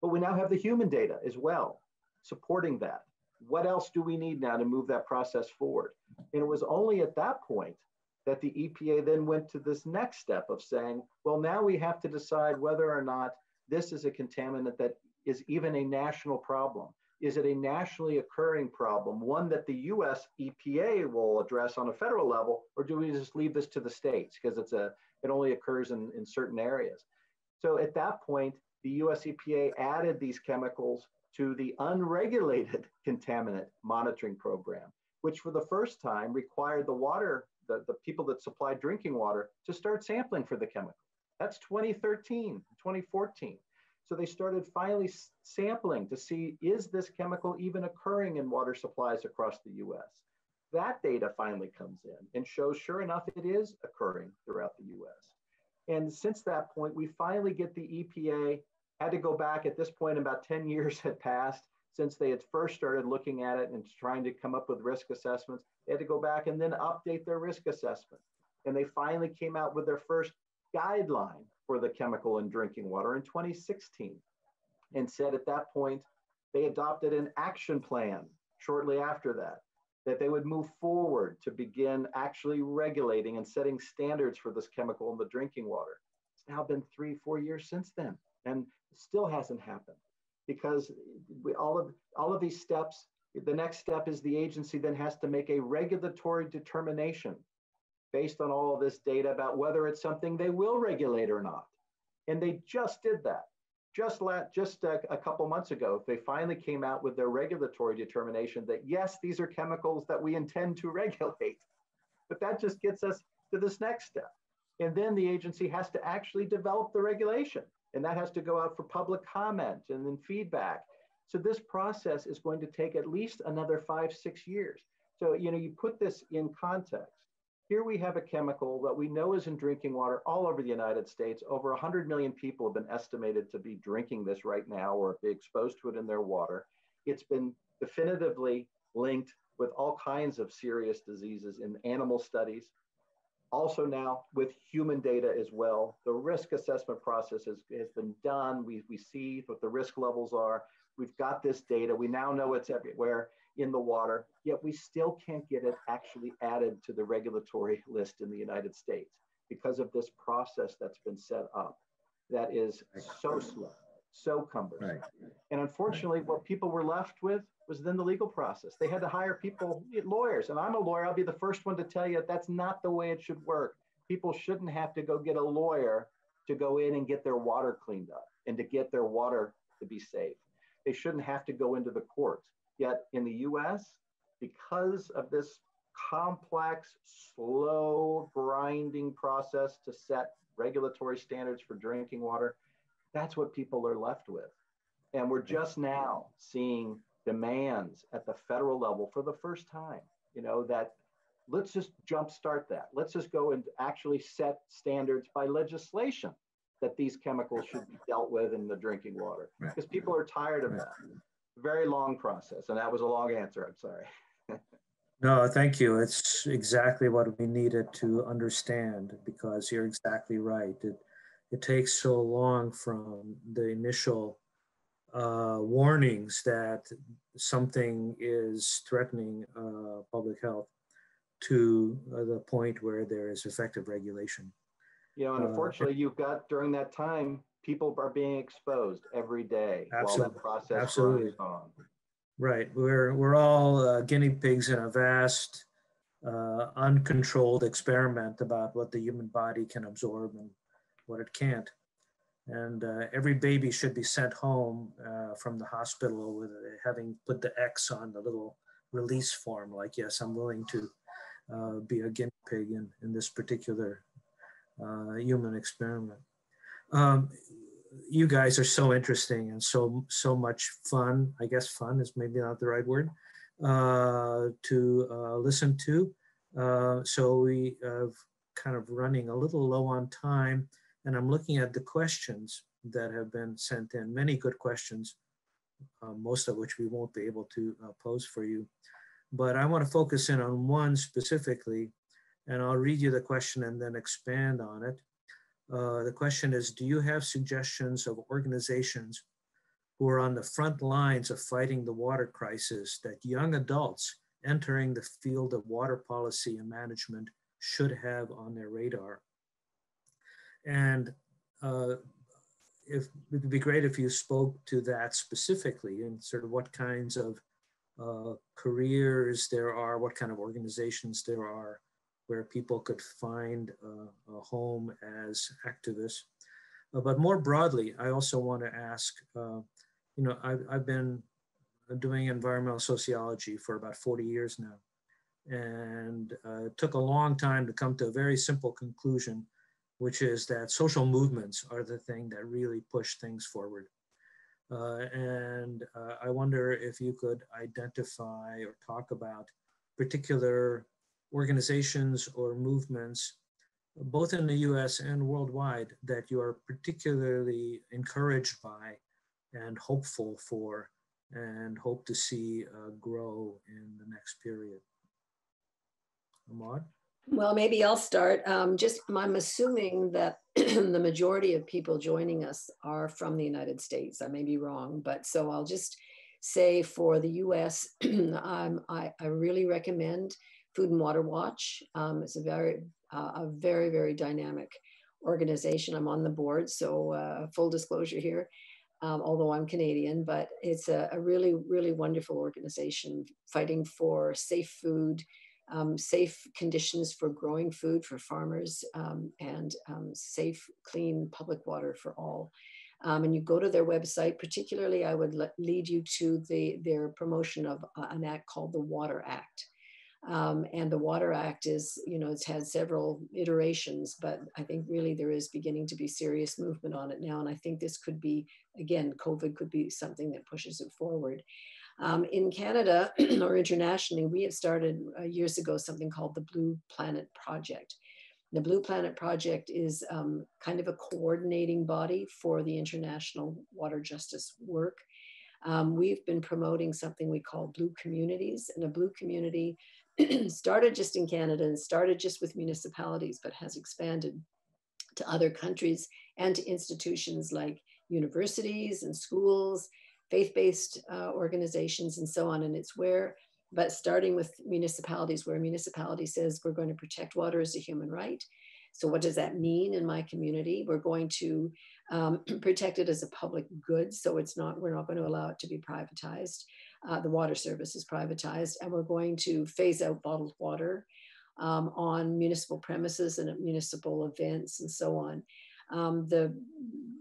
But we now have the human data as well supporting that. What else do we need now to move that process forward? And it was only at that point that the EPA then went to this next step of saying, well, now we have to decide whether or not this is a contaminant that is even a national problem. Is it a nationally occurring problem, one that the US EPA will address on a federal level, or do we just leave this to the states because it's a it only occurs in, in certain areas. So at that point, the US EPA added these chemicals to the unregulated (laughs) contaminant monitoring program, which for the first time required the water, the, the people that supply drinking water to start sampling for the chemical. That's 2013, 2014. So they started finally sampling to see, is this chemical even occurring in water supplies across the US? That data finally comes in and shows, sure enough, it is occurring throughout the US. And since that point, we finally get the EPA, had to go back at this point, about 10 years had passed since they had first started looking at it and trying to come up with risk assessments. They had to go back and then update their risk assessment. And they finally came out with their first guideline for the chemical in drinking water in 2016 and said at that point they adopted an action plan shortly after that that they would move forward to begin actually regulating and setting standards for this chemical in the drinking water. It's now been three, four years since then, and still hasn't happened because we, all of all of these steps. The next step is the agency then has to make a regulatory determination based on all of this data about whether it's something they will regulate or not. And they just did that just la- just a, a couple months ago, they finally came out with their regulatory determination that yes, these are chemicals that we intend to (laughs) regulate. But that just gets us to this next step. And then the agency has to actually develop the regulation, and that has to go out for public comment and then feedback. So this process is going to take at least another five, six years. So, you know, you put this in context. Here we have a chemical that we know is in drinking water all over the United States. Over 100 million people have been estimated to be drinking this right now or be exposed to it in their water. It's been definitively linked with all kinds of serious diseases in animal studies. Also now with human data as well. The risk assessment process has, has been done. We, we see what the risk levels are. We've got this data. We now know it's everywhere in the water, yet we still can't get it actually added to the regulatory list in the United States because of this process that's been set up that is so slow, so cumbersome. Right. And unfortunately, right. what people were left with was then the legal process. They had to hire people, lawyers, and I'm a lawyer. I'll be the first one to tell you that's not the way it should work. People shouldn't have to go get a lawyer to go in and get their water cleaned up and to get their water to be safe. They shouldn't have to go into the courts. Yet in the US, because of this complex, slow, grinding process to set regulatory standards for drinking water, that's what people are left with. And we're just now seeing demands at the federal level for the first time, you know, that let's just jumpstart that. Let's just go and actually set standards by legislation that these chemicals should be dealt with in the drinking water because people are tired of that very long process. And that was a long answer. I'm sorry. (laughs) no, thank you. It's exactly what we needed to understand because you're exactly right. It, it takes so long from the initial uh, warnings that something is threatening uh, public health to uh, the point where there is effective regulation. You know, and uh, unfortunately, you've got during that time people are being exposed every day absolutely. while that process absolutely. on. Right. We're, we're all uh, guinea pigs in a vast, uh, uncontrolled experiment about what the human body can absorb and what it can't. And uh, every baby should be sent home uh, from the hospital with having put the X on the little release form, like, yes, I'm willing to uh, be a guinea pig in, in this particular uh, human experiment. Um, you guys are so interesting and so so much fun. I guess fun is maybe not the right word uh, to uh, listen to. Uh, so we have kind of running a little low on time, and I'm looking at the questions that have been sent in. Many good questions, uh, most of which we won't be able to uh, pose for you. But I want to focus in on one specifically, and I'll read you the question and then expand on it. Uh, the question is, do you have suggestions of organizations who are on the front lines of fighting the water crisis that young adults entering the field of water policy and management should have on their radar? And uh, if, it would be great if you spoke to that specifically and sort of what kinds of uh, careers there are, what kind of organizations there are, where people could find a, a home as activists. Uh, but more broadly, I also want to ask, uh, you know, I've, I've been doing environmental sociology for about 40 years now. And uh, it took a long time to come to a very simple conclusion, which is that social movements are the thing that really push things forward. Uh, and uh, I wonder if you could identify or talk about particular organizations or movements, both in the US and worldwide, that you are particularly encouraged by and hopeful for and hope to see uh, grow in the next period? Maude? Well, maybe I'll start. Um, just I'm assuming that (clears throat) the majority of people joining us are from the United States. I may be wrong, but so I'll just say for the US, (clears throat) um, I, I really recommend Food and Water Watch. Um, it's a very, uh, a very, very dynamic organization. I'm on the board, so uh, full disclosure here, um, although I'm Canadian, but it's a, a, really, really wonderful organization fighting for safe food, um, safe conditions for growing food for farmers, um, and um, safe, clean public water for all. Um, and you go to their website, particularly I would lead you to the, their promotion of uh, an act called the Water Act. Um, and the Water Act is, you know, it's had several iterations, but I think really there is beginning to be serious movement on it now. And I think this could be, again, COVID could be something that pushes it forward. Um, in Canada (clears throat) or internationally, we have started uh, years ago something called the Blue Planet Project. The Blue Planet Project is um, kind of a coordinating body for the international water justice work. Um, we've been promoting something we call Blue Communities, and a Blue Community (clears throat) started just in Canada and started just with municipalities, but has expanded to other countries and to institutions like universities and schools, faith-based uh, organizations and so on. And it's where, but starting with municipalities, where a municipality says we're going to protect water as a human right. So what does that mean in my community? We're going to um, (clears throat) protect it as a public good. So it's not, we're not going to allow it to be privatized. Uh, the water service is privatized and we're going to phase out bottled water um, on municipal premises and at municipal events and so on. Um, the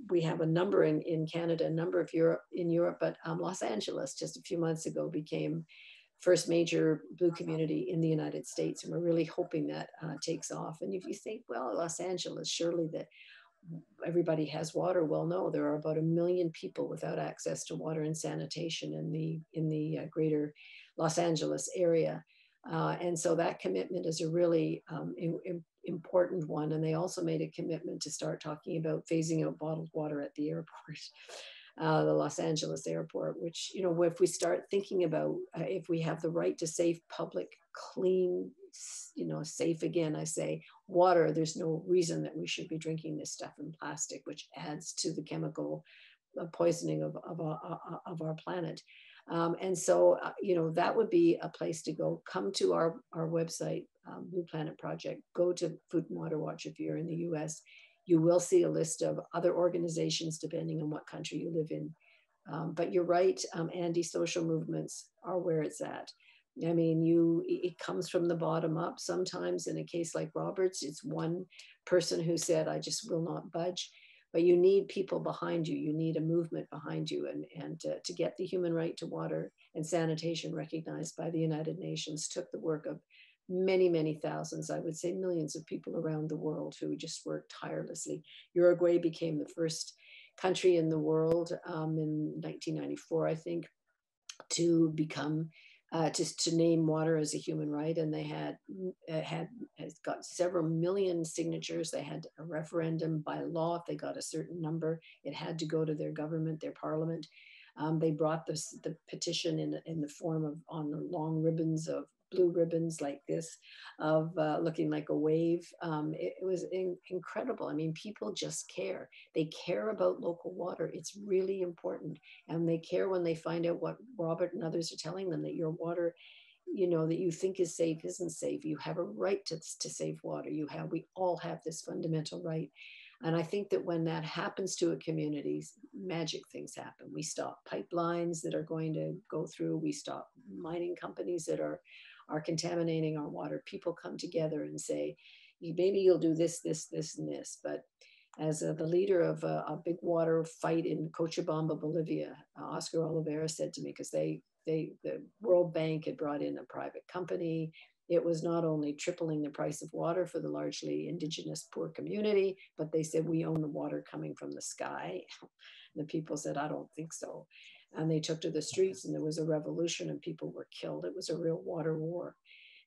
we have a number in, in Canada, a number of Europe in Europe, but um, Los Angeles just a few months ago became first major blue community in the United States, and we're really hoping that uh, takes off. And if you think, well, Los Angeles, surely that everybody has water. Well, no, there are about a million people without access to water and sanitation in the in the uh, greater Los Angeles area. Uh, and so that commitment is a really um, in, in important one. And they also made a commitment to start talking about phasing out bottled water at the airport, uh, the Los Angeles airport, which, you know, if we start thinking about uh, if we have the right to safe, public, clean, you know, safe again, I say water, there's no reason that we should be drinking this stuff in plastic, which adds to the chemical uh, poisoning of, of, uh, uh, of our planet. Um, and so, uh, you know, that would be a place to go. Come to our, our website, um, Blue Planet Project. Go to Food and Water Watch if you're in the US. You will see a list of other organizations depending on what country you live in. Um, but you're right, um, Andy, social movements are where it's at. I mean, you it comes from the bottom up. Sometimes in a case like Roberts, it's one person who said, I just will not budge but you need people behind you. You need a movement behind you. And, and uh, to get the human right to water and sanitation recognized by the United Nations took the work of many, many thousands, I would say millions of people around the world who just worked tirelessly. Uruguay became the first country in the world um, in 1994, I think, to become uh, just to name water as a human right, and they had uh, had has got several million signatures. They had a referendum by law. If they got a certain number, it had to go to their government, their parliament. Um, they brought this, the petition in in the form of on the long ribbons of blue ribbons like this of uh, looking like a wave. Um, it, it, was in, incredible. I mean, people just care. They care about local water. It's really important. And they care when they find out what Robert and others are telling them that your water, you know, that you think is safe isn't safe. You have a right to, to save water. You have, we all have this fundamental right. And I think that when that happens to a community, magic things happen. We stop pipelines that are going to go through. We stop mining companies that are are contaminating our water, people come together and say, maybe you'll do this, this, this, and this. But as uh, the leader of a, a, big water fight in Cochabamba, Bolivia, uh, Oscar Olivera said to me, because they, they, the World Bank had brought in a private company. It was not only tripling the price of water for the largely indigenous poor community, but they said, we own the water coming from the sky. (laughs) the people said, I don't think so and they took to the streets and there was a revolution and people were killed. It was a real water war.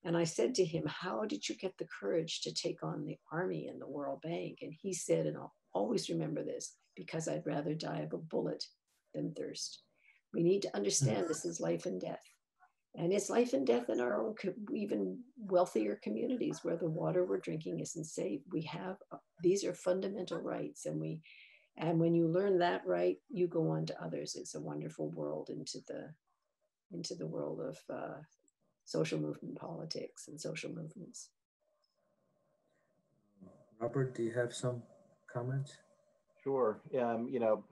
And I said to him, How did you get the courage to take on the army and the World Bank? And he said, and I'll always remember this, because I'd rather die of a bullet than thirst. We need to understand this is life and death. And it's life and death in our own, even wealthier communities where the water we're drinking isn't safe. We have, uh, these are fundamental rights, and we and when you learn that right, you go on to others. It's a wonderful world into the into the world of uh, social movement politics and social movements. Robert, do you have some comments? Sure. Um, you know,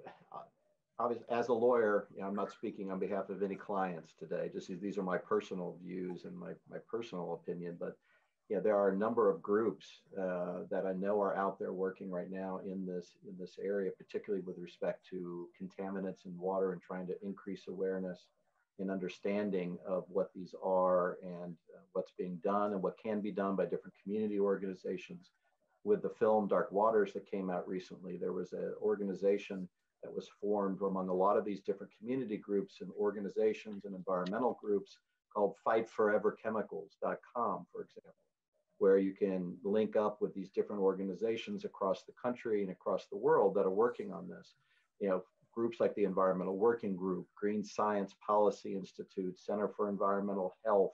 obviously, as a lawyer, you know, I'm not speaking on behalf of any clients today. Just these are my personal views and my, my personal opinion. But yeah, there are a number of groups uh, that I know are out there working right now in this in this area, particularly with respect to contaminants in water and trying to increase awareness and understanding of what these are and uh, what's being done and what can be done by different community organizations. With the film Dark Waters that came out recently, there was an organization that was formed among a lot of these different community groups and organizations and environmental groups called fightforeverchemicals.com, for example, where you can link up with these different organizations across the country and across the world that are working on this. You know, groups like the Environmental Working Group, Green Science Policy Institute, Center for Environmental Health,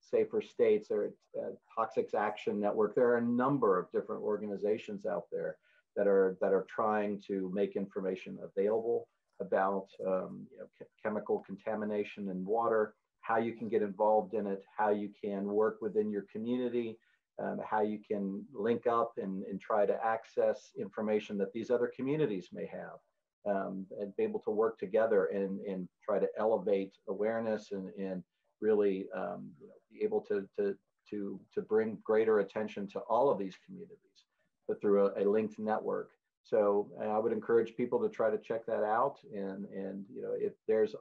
Safer States, or uh, Toxics Action Network. There are a number of different organizations out there that are that are trying to make information available about um, you know, chemical contamination in water, how you can get involved in it, how you can work within your community, um, how you can link up and, and try to access information that these other communities may have. Um, and be able to work together and, and try to elevate awareness and, and really um, you know, be able to, to, to, to bring greater attention to all of these communities, but through a, a linked network. So I would encourage people to try to check that out. And, and you know, if there's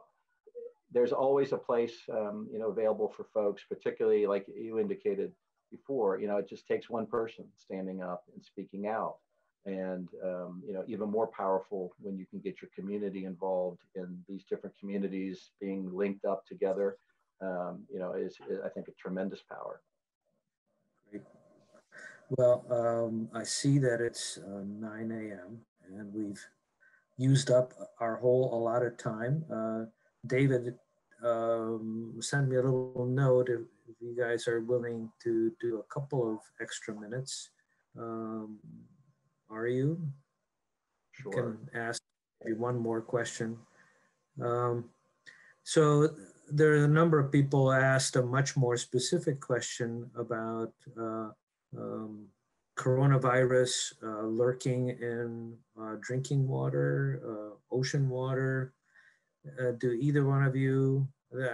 there's always a place um, you know available for folks, particularly like you indicated before. You know, it just takes one person standing up and speaking out, and um, you know, even more powerful when you can get your community involved in these different communities being linked up together. Um, you know, is, is I think a tremendous power. Great. Well, um, I see that it's uh, 9 a.m. and we've used up our whole allotted time. Uh, David um, send me a little note if, you guys are willing to do a couple of extra minutes. Um, are you? Sure. Can ask maybe one more question. Um, so there are a number of people asked a much more specific question about uh, um, coronavirus uh, lurking in uh, drinking water, uh, ocean water, uh, do either one of you,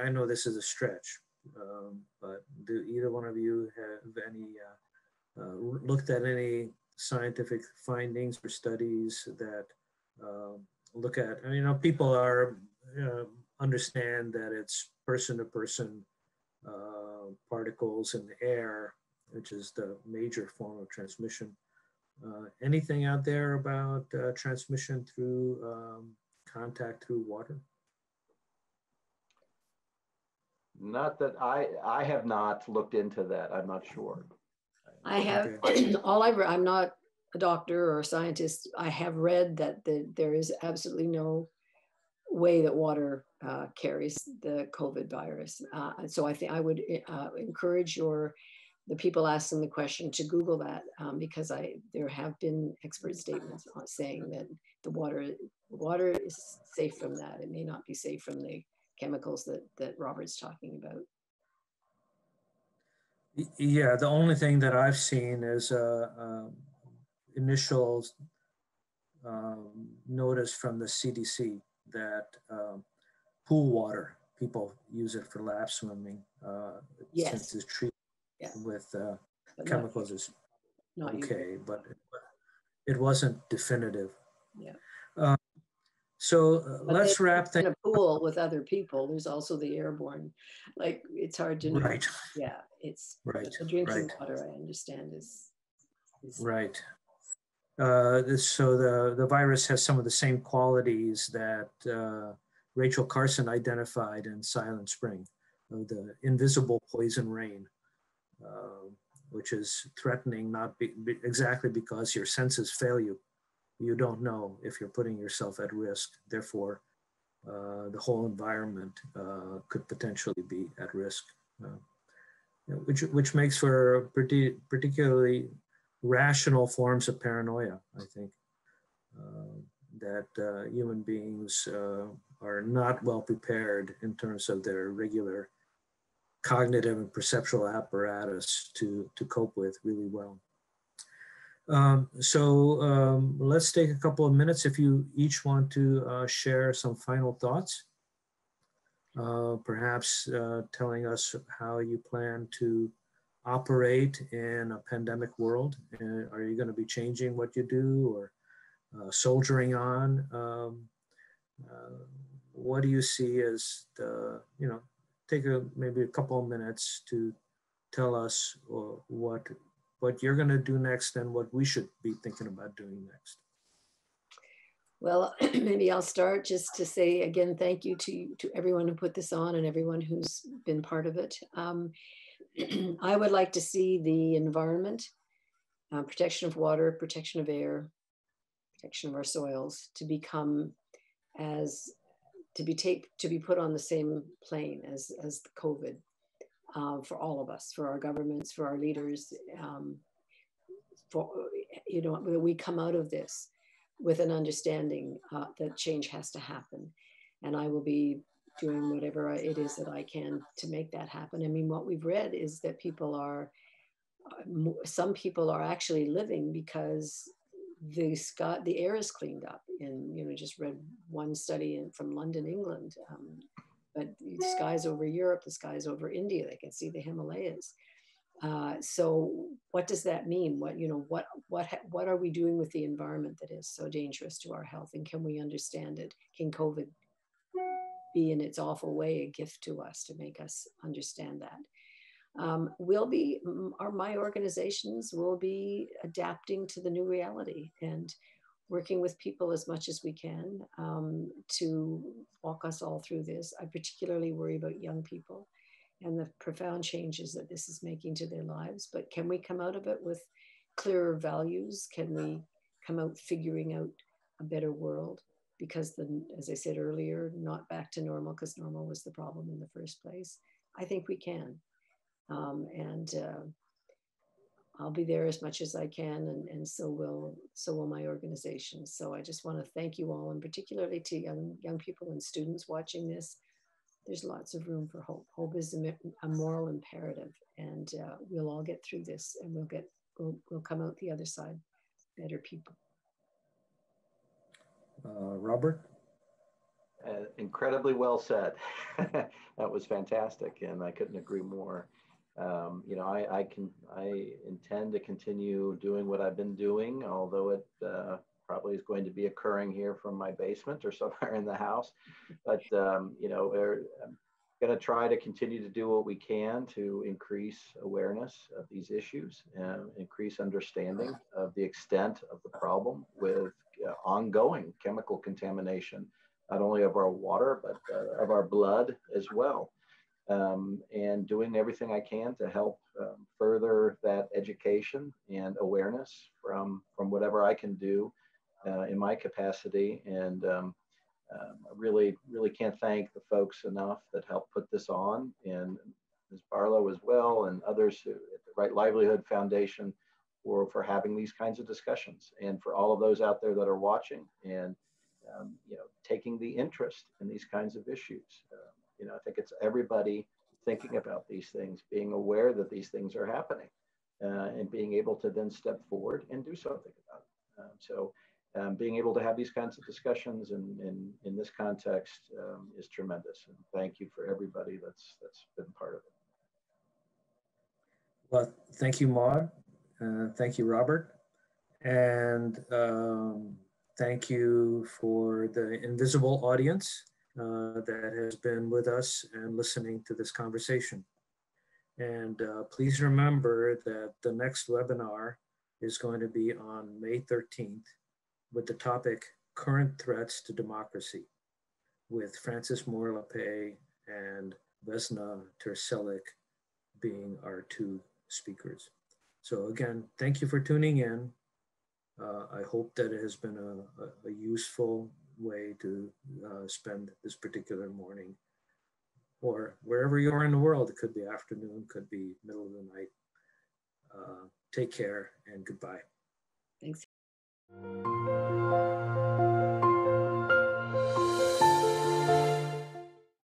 I know this is a stretch, um, but do either one of you have any, uh, uh, looked at any scientific findings or studies that um, look at, you know, people are, understand that it's person to person uh, particles in the air, which is the major form of transmission. Uh, anything out there about uh, transmission through um, contact through water? Not that I, I have not looked into that. I'm not sure. I have, (clears throat) all I've, I'm not a doctor or a scientist. I have read that the, there is absolutely no way that water uh, carries the COVID virus. Uh, so I think I would uh, encourage your the people asking the question to Google that um, because I there have been expert statements saying that the water water is safe from that. It may not be safe from the chemicals that, that Robert's talking about. Yeah, the only thing that I've seen is a, a initial um, notice from the CDC that um, pool water, people use it for lap swimming. Uh, yes. Since it's treated yeah. with uh, chemicals is okay, but it, it wasn't definitive. Yeah. So uh, let's wrap things. In a pool with other people, there's also the airborne. Like it's hard to know. Right. Yeah, it's right. The drinking right. water, I understand, is, is right. Uh, this, so the the virus has some of the same qualities that uh, Rachel Carson identified in Silent Spring, of the invisible poison rain, uh, which is threatening not be, be exactly because your senses fail you you don't know if you're putting yourself at risk. Therefore, uh, the whole environment uh, could potentially be at risk, uh, which, which makes for pretty, particularly rational forms of paranoia, I think, uh, that uh, human beings uh, are not well prepared in terms of their regular cognitive and perceptual apparatus to, to cope with really well. Um, so um, let's take a couple of minutes if you each want to uh, share some final thoughts. Uh, perhaps uh, telling us how you plan to operate in a pandemic world. And are you going to be changing what you do or uh, soldiering on? Um, uh, what do you see as the, you know, take a, maybe a couple of minutes to tell us uh, what what you're going to do next and what we should be thinking about doing next. Well, (clears throat) maybe I'll start just to say again, thank you to, to everyone who put this on and everyone who's been part of it. Um, (clears throat) I would like to see the environment, uh, protection of water, protection of air, protection of our soils to become as to be take to be put on the same plane as as the COVID uh, for all of us, for our governments, for our leaders. Um, for you know, we come out of this with an understanding uh, that change has to happen, and I will be doing whatever it is that I can to make that happen. I mean, what we've read is that people are, uh, some people are actually living because the sky, the air is cleaned up. And you know, just read one study in, from London, England. Um, but the skies over Europe, the skies over India, they can see the Himalayas. Uh, so what does that mean? What you know, what what what are we doing with the environment that is so dangerous to our health, and can we understand it? Can COVID be in its awful way a gift to us to make us understand that? um, will be, our, my organizations will be adapting to the new reality and working with people as much as we can um, to walk us all through this. I particularly worry about young people and the profound changes that this is making to their lives. But can we come out of it with clearer values? Can we come out figuring out a better world? Because the, as I said earlier, not back to normal because normal was the problem in the first place. I think we can. Um, and uh, I'll be there as much as I can, and, and so will so will my organization. So I just want to thank you all, and particularly to young young people and students watching this. There's lots of room for hope. Hope is a, a moral imperative, and uh, we'll all get through this, and we'll get we'll we'll come out the other side better people. Uh, Robert. Uh, incredibly well said. (laughs) that was fantastic, and I couldn't agree more um, you know, I, I, can, I intend to continue doing what I've been doing, although it uh, probably is going to be occurring here from my basement or (laughs) somewhere in the house. But, um, you know, we're going to try to continue to do what we can to increase awareness of these issues and increase understanding of the extent of the problem with uh, ongoing chemical contamination, not only of our water, but uh, of our blood as well um, and doing everything I can to help um, further that education and awareness from from whatever I can do uh, in my capacity. And um, um I really, really can't thank the folks enough that helped put this on, and Ms. Barlow as well, and others who, at the Right Livelihood Foundation for for having these kinds of discussions, and for all of those out there that are watching and um, you know taking the interest in these kinds of issues. Uh, you know, I think it's everybody thinking about these things, being aware that these things are happening, uh, and being able to then step forward and do something about it. Um, so, um, being able to have these kinds of discussions in, in, in this context um, is tremendous. And thank you for everybody that's that's been part of it. Well, thank you, Maude. Uh, thank you, Robert. And um, thank you for the invisible audience uh, that has been with us and listening to this conversation. And uh, please remember that the next webinar is going to be on May 13th with the topic Current Threats to Democracy with Frances Moore Lappé and Vesna Teršelič being our two speakers. So again, thank you for tuning in. Uh, I hope that it has been a, a useful way to uh, spend this particular morning or wherever you are in the world. It could be afternoon, could be middle of the night. Uh, take care and goodbye. Thanks.